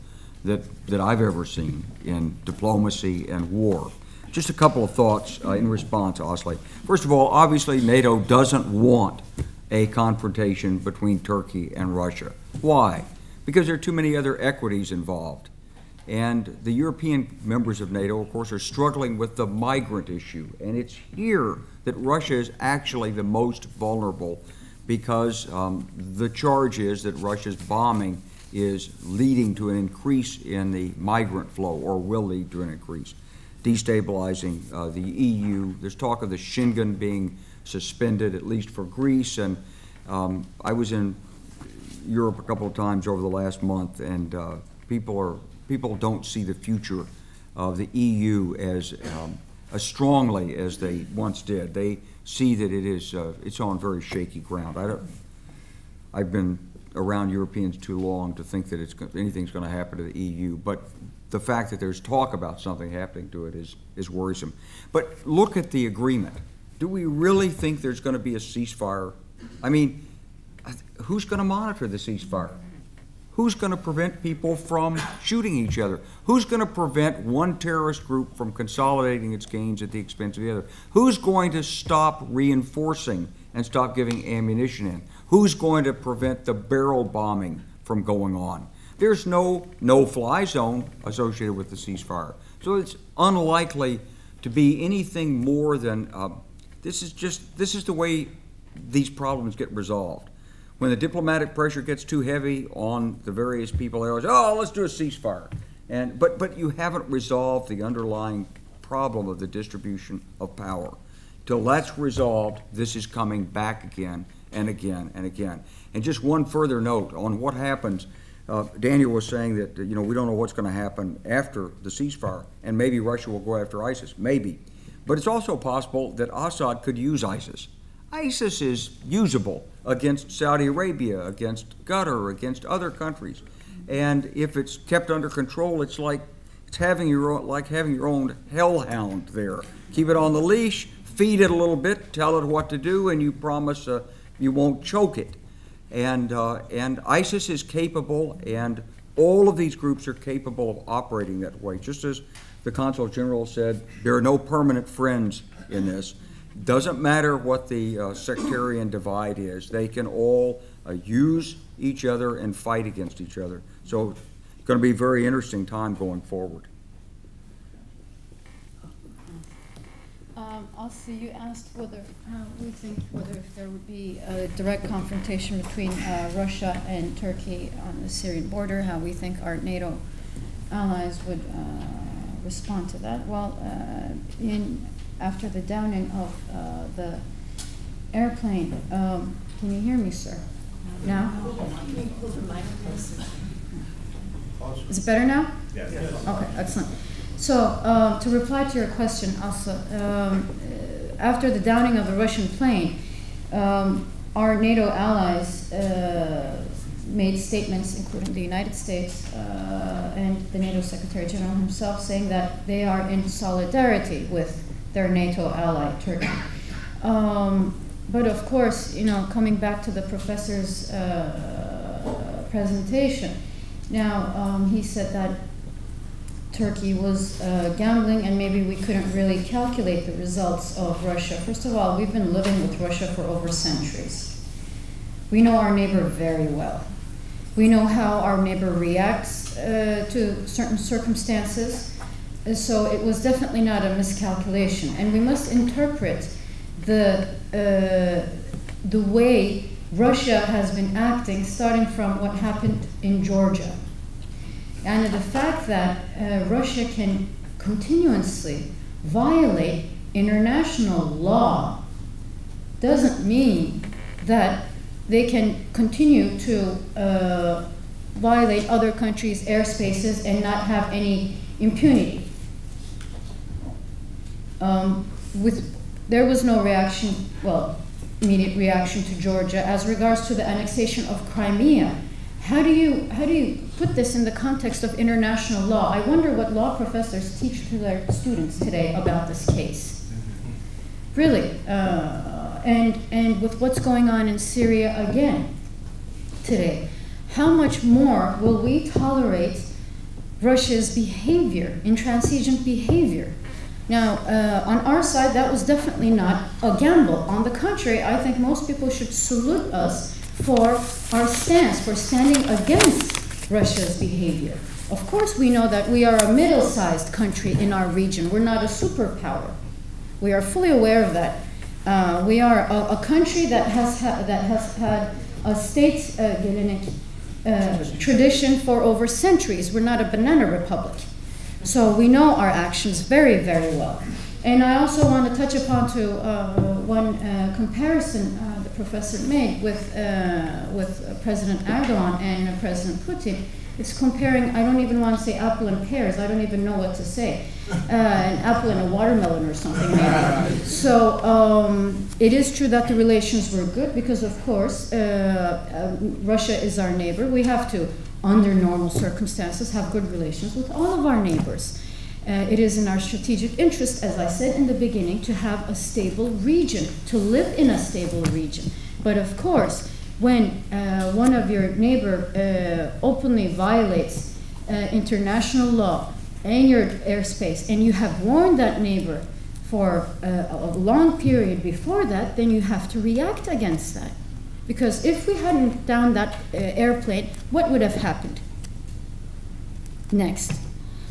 that, that I've ever seen in diplomacy and war. Just a couple of thoughts uh, in response, Asli. First of all, obviously, NATO doesn't want a confrontation between Turkey and Russia. Why? Because there are too many other equities involved. And the European members of NATO, of course, are struggling with the migrant issue. And it's here that Russia is actually the most vulnerable because um, the charge is that Russia's bombing is leading to an increase in the migrant flow or will lead to an increase, destabilizing uh, the EU. There's talk of the Schengen being suspended, at least for Greece. And um, I was in Europe a couple of times over the last month, and uh, people are people don't see the future of the EU as um, as strongly as they once did. They see that it is uh, it's on very shaky ground. I don't. I've been around Europeans too long to think that it's anything's going to happen to the EU, but the fact that there's talk about something happening to it is is worrisome. But look at the agreement. Do we really think there's going to be a ceasefire? I mean, who's going to monitor the ceasefire? Who's going to prevent people from shooting each other? Who's going to prevent one terrorist group from consolidating its gains at the expense of the other? Who's going to stop reinforcing and stop giving ammunition in? Who's going to prevent the barrel bombing from going on? There's no no-fly zone associated with the ceasefire. So it's unlikely to be anything more than uh, this is just this is the way these problems get resolved when the diplomatic pressure gets too heavy on the various people, they always, oh, let's do a ceasefire. And, but, but you haven't resolved the underlying problem of the distribution of power. Till that's resolved, this is coming back again and again and again. And just one further note on what happens. Uh, Daniel was saying that you know we don't know what's going to happen after the ceasefire, and maybe Russia will go after ISIS. Maybe, but it's also possible that Assad could use ISIS. ISIS is usable against Saudi Arabia, against Qatar, against other countries. And if it's kept under control, it's like it's having your own, like having your own hellhound there. Keep it on the leash, feed it a little bit, tell it what to do, and you promise uh, you won't choke it. And uh, and ISIS is capable, and all of these groups are capable of operating that way. Just as the consul general said, there are no permanent friends in this. Doesn't matter what the uh, sectarian divide is, they can all uh, use each other and fight against each other. So it's going to be a very interesting time going forward. Um, also, you asked whether uh, we think whether if there would be a direct confrontation between uh, Russia and Turkey on the Syrian border, how we think our NATO allies would uh, respond to that. Well, uh, in, after the downing of uh, the airplane, um, can you hear me, sir? Now? Is it better now? Yes. Okay, excellent. So, uh, to reply to your question also, um, uh, after the downing of the Russian plane, um, our NATO allies uh, made statements, including the United States uh, and the NATO Secretary General himself, saying that they are in solidarity with their NATO ally, Turkey. Um, but of course, you know, coming back to the professor's uh, presentation, now um, he said that Turkey was uh, gambling and maybe we couldn't really calculate the results of Russia. First of all, we've been living with Russia for over centuries. We know our neighbor very well. We know how our neighbor reacts uh, to certain circumstances. So it was definitely not a miscalculation. And we must interpret the, uh, the way Russia has been acting starting from what happened in Georgia. And the fact that uh, Russia can continuously violate international law doesn't mean that they can continue to uh, violate other countries' airspaces and not have any impunity. Um, with, there was no reaction, well, immediate reaction to Georgia as regards to the annexation of Crimea. How do you how do you put this in the context of international law? I wonder what law professors teach to their students today about this case. Really, uh, and and with what's going on in Syria again today, how much more will we tolerate Russia's behavior, intransigent behavior? Now, uh, on our side, that was definitely not a gamble. On the contrary, I think most people should salute us for our stance, for standing against Russia's behavior. Of course, we know that we are a middle sized country in our region. We're not a superpower. We are fully aware of that. Uh, we are a, a, country that has, ha- that has had a state uh, uh, tradition for over centuries. We're not a banana republic. So we know our actions very, very well. And I also want to touch upon to uh, one comparison the professor made with, with President Erdogan and President Putin. It's comparing, I don't even want to say apple and pears, I don't even know what to say. [laughs] an apple and a watermelon or something maybe. so um, it is true that the relations were good because, of course, Russia is our neighbor. We have to, under normal circumstances, have good relations with all of our neighbors. Uh, it is in our strategic interest, as I said in the beginning, to have a stable region, to live in a stable region. But of course, when uh, one of your neighbor uh, openly violates uh, international law in your airspace, and you have warned that neighbor for uh, a long period before that, then you have to react against that. Because if we hadn't downed that uh, airplane, what would have happened? Next.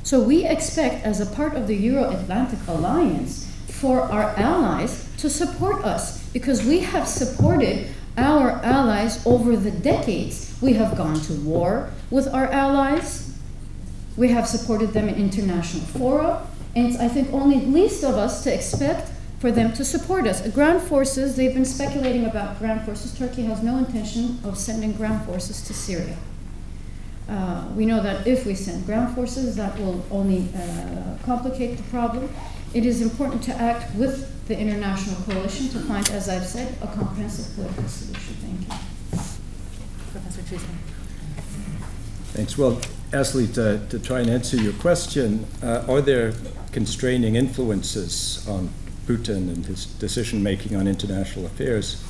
So we expect, as a part of the Euro Atlantic Alliance, for our allies to support us because we have supported our allies over the decades. We have gone to war with our allies, we have supported them in international fora, and it's, I think, only least of us to expect for them to support us. Ground forces, they've been speculating about ground forces. Turkey has no intention of sending ground forces to Syria. Uh, we know that if we send ground forces, that will only uh, complicate the problem. It is important to act with the international coalition to find, as I've said, a comprehensive political solution. Thank you. Professor Treisman. Thanks. Well, Asli, to, to try and answer your question, uh, are there constraining influences on Putin and his decision making on international affairs?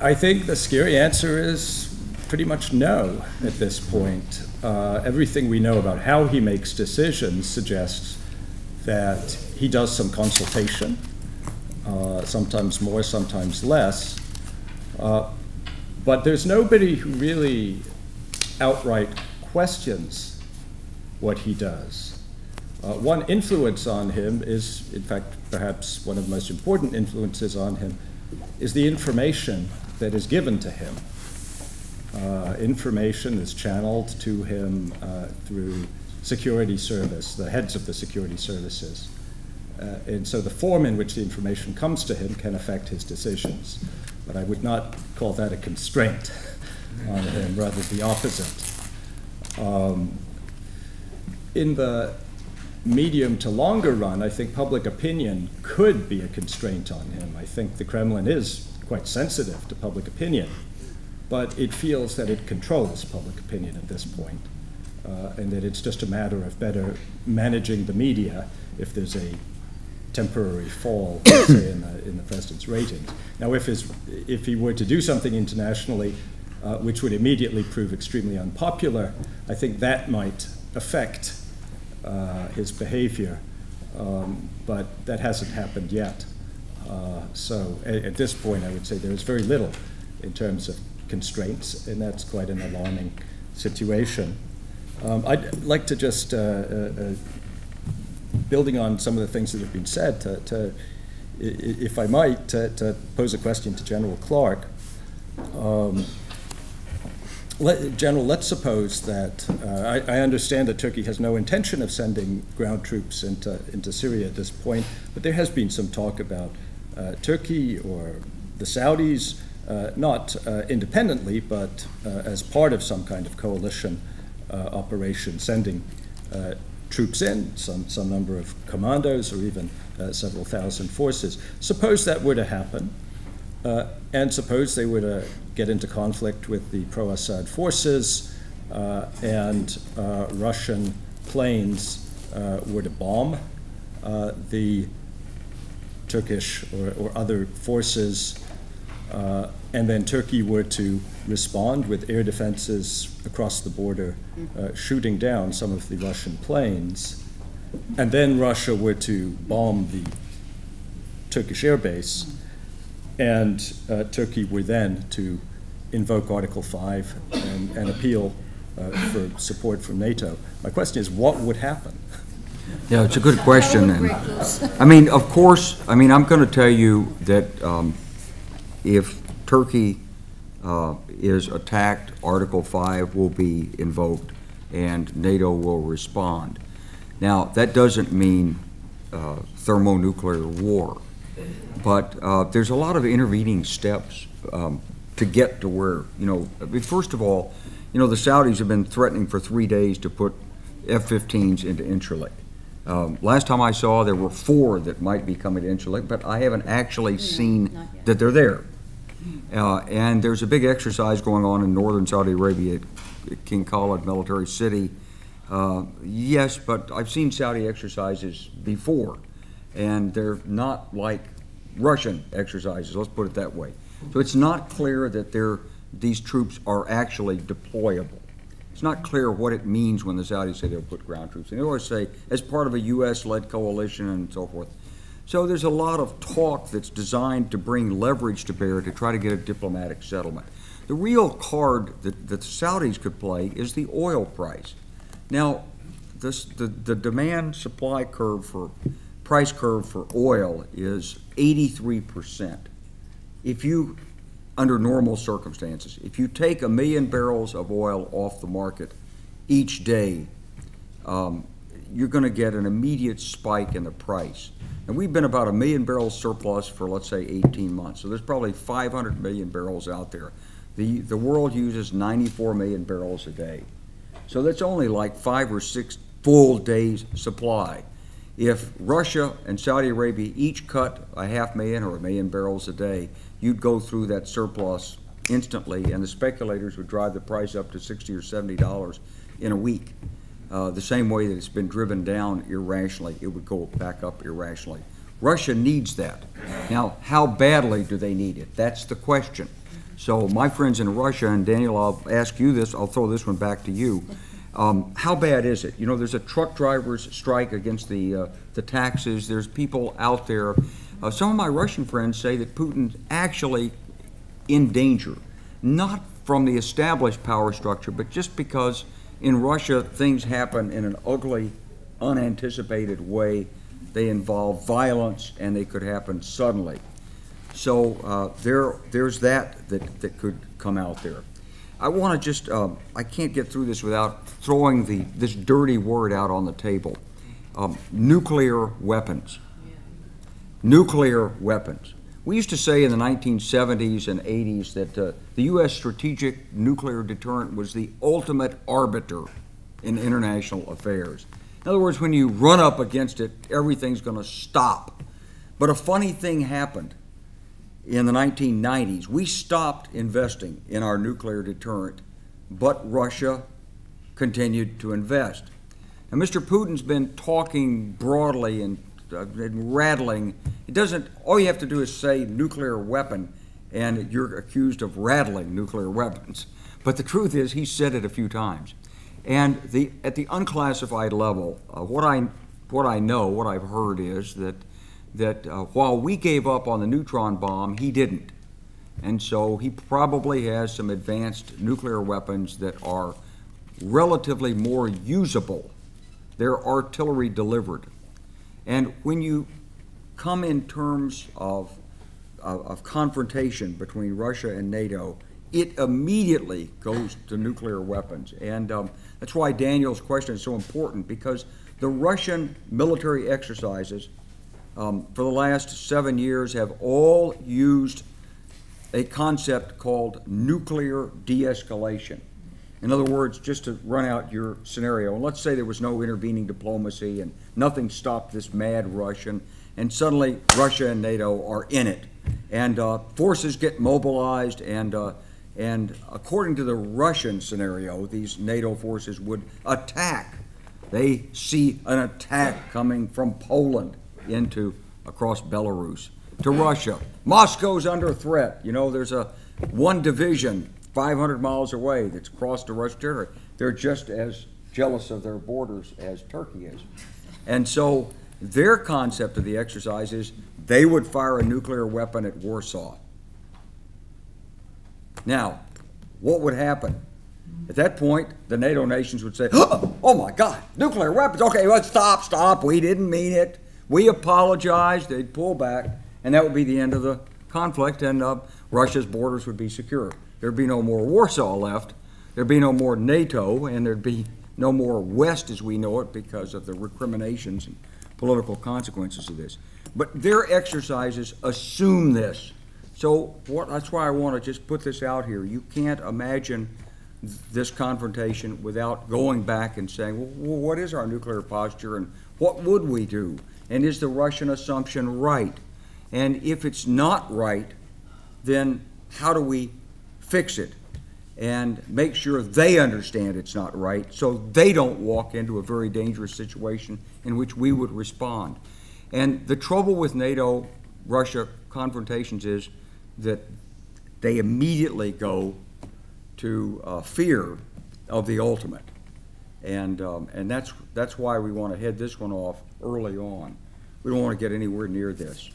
I think the scary answer is pretty much no at this point. Uh, everything we know about how he makes decisions suggests that he does some consultation, uh, sometimes more, sometimes less. Uh, but there's nobody who really outright questions what he does. Uh, one influence on him is, in fact, perhaps one of the most important influences on him, is the information that is given to him. uh, information is channeled to him uh, through security service, the heads of the security services. Uh, And so the form in which the information comes to him can affect his decisions. But I would not call that a constraint [laughs] on him, rather the opposite. Um, In the medium to longer run, I think public opinion could be a constraint on him. I think the Kremlin is quite sensitive to public opinion, but it feels that it controls public opinion at this point, and that it's just a matter of better managing the media if there's a temporary fall, [coughs] say, in the, in the president's ratings. Now, if, his, if he were to do something internationally uh, which would immediately prove extremely unpopular, I think that might affect uh, his behavior, um, but that hasn't happened yet. Uh, so at, at, this point, I would say there is very little in terms of constraints, and that's quite an alarming situation. Um, I'd like to just, uh, uh, uh building on some of the things that have been said, to, to if I might, to, to, pose a question to General Clark. Um, let, General, let's suppose that uh, I, I, understand that Turkey has no intention of sending ground troops into, into Syria at this point, but there has been some talk about uh, Turkey or the Saudis, uh, not uh, independently, but uh, as part of some kind of coalition operation, sending troops in, some, some number of commandos, or even several thousand forces. Suppose that were to happen. Uh, and suppose they were to get into conflict with the pro Assad forces uh, and uh, Russian planes uh, were to bomb uh, the Turkish or, or, other forces, uh, and then Turkey were to respond with air defenses across the border, shooting down some of the Russian planes, and then Russia were to bomb the Turkish air base and uh, Turkey were then to invoke Article 5 and, and appeal uh, for support from NATO. My question is, what would happen? Yeah, it's a good question. And, I mean, of course, I mean, I'm going to tell you that um, if Turkey uh, is attacked, Article 5 will be invoked and NATO will respond. Now, that doesn't mean uh, thermonuclear war. But uh, there's a lot of intervening steps um, to get to where, you know, first of all, you know, the Saudis have been threatening for three days to put F-15s into Incirlik. Um, last time I saw, there were four that might be coming to Incirlik, but I haven't actually seen that they're there. Uh, and there's a big exercise going on in northern Saudi Arabia at King Khalid Military City. Uh, yes, but I've seen Saudi exercises before and they're not like Russian exercises, let's put it that way. So it's not clear that these troops are actually deployable. It's not clear what it means when the Saudis say they'll put ground troops. And they always say, as part of a U.S.-led coalition and so forth. So there's a lot of talk that's designed to bring leverage to bear to try to get a diplomatic settlement. The real card that, that the Saudis could play is the oil price. Now, this, the, the demand-supply curve for price curve for oil is 83%. If you, under normal circumstances, if you take a million barrels of oil off the market each day, um, you're going to get an immediate spike in the price. And we've been about a million barrels surplus for, let's say, 18 months. So there's probably 500 million barrels out there. The, the world uses 94 million barrels a day. So that's only like five or six full days' supply. If Russia and Saudi Arabia each cut a half million or a million barrels a day, you'd go through that surplus instantly, and the speculators would drive the price up to 60 or 70 dollars in a week. Uh, the same way that it's been driven down irrationally, it would go back up irrationally. Russia needs that. Now, how badly do they need it? That's the question. So, my friends in Russia, and Daniel, I'll ask you this, I'll throw this one back to you. Um, how bad is it? You know, there's a truck drivers strike against the uh, the taxes. There's people out there. Uh, some of my Russian friends say that Putin's actually in danger, not from the established power structure, but just because in Russia things happen in an ugly, unanticipated way. They involve violence, and they could happen suddenly. So uh, there, there's that, that that could come out there. I want to just, um, I can't get through this without throwing the, this dirty word out on the table. Um, Nuclear weapons. Nuclear weapons. We used to say in the 1970s and 80s that uh, the U.S. strategic nuclear deterrent was the ultimate arbiter in international affairs. In other words, when you run up against it, everything's going to stop. But a funny thing happened in the 1990s. We stopped investing in our nuclear deterrent, but Russia continued to invest. Now, Mr. Putin's been talking broadly and, rattling. It doesn't, all you have to do is say nuclear weapon, and you're accused of rattling nuclear weapons. But the truth is, he said it a few times. And the, at the unclassified level, uh, what, I, what I know, what I've heard is that, that uh, while we gave up on the neutron bomb, he didn't. And so he probably has some advanced nuclear weapons that are relatively more usable. They're artillery delivered. And when you come in terms of, of, of confrontation between Russia and NATO, it immediately goes to nuclear weapons. And um, that's why Daniel's question is so important because the Russian military exercises um, for the last seven years have all used a concept called nuclear de escalation. In other words, just to run out your scenario, and let's say there was no intervening diplomacy and nothing stopped this mad Russian, and suddenly Russia and NATO are in it, and uh, forces get mobilized, and uh, and according to the Russian scenario, these NATO forces would attack. They see an attack coming from Poland into across Belarus to Russia. Moscow's under threat. You know, there's a one division 500 miles away that's crossed to Russian territory. They're just as jealous of their borders as Turkey is. And so their concept of the exercise is they would fire a nuclear weapon at Warsaw. Now, what would happen? At that point, the NATO nations would say, oh my God, nuclear weapons. Okay, let's stop, stop. We didn't mean it. We apologize. They'd pull back, and that would be the end of the conflict, and uh, Russia's borders would be secure. There'd be no more Warsaw left. There'd be no more NATO, and there'd be no more West as we know it because of the recriminations and political consequences of this. But their exercises assume this. So what, that's why I want to just put this out here. You can't imagine this confrontation without going back and saying, well, what is our nuclear posture and what would we do? And is the Russian assumption right? And if it's not right, then how do we fix it? And make sure they understand it's not right so they don't walk into a very dangerous situation in which we would respond. And the trouble with NATO Russia confrontations is that they immediately go to uh, fear of the ultimate. And, um, and that's, that's why we want to head this one off early on. We don't want to get anywhere near this.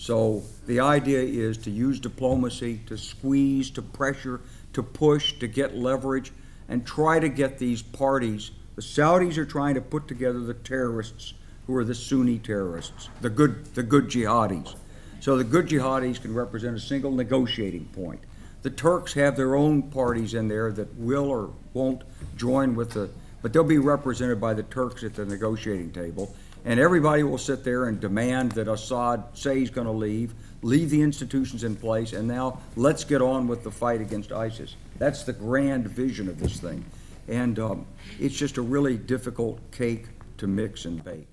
So the idea is to use diplomacy, to squeeze, to pressure, to push, to get leverage, and try to get these parties. The Saudis are trying to put together the terrorists who are the Sunni terrorists, the good, the good jihadis. So the good jihadis can represent a single negotiating point. The Turks have their own parties in there that will or won't join with the, but they'll be represented by the Turks at the negotiating table. And everybody will sit there and demand that Assad say he's going to leave, leave the institutions in place, and now let's get on with the fight against ISIS. That's the grand vision of this thing. And um, it's just a really difficult cake to mix and bake.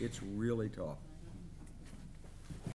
It's really tough.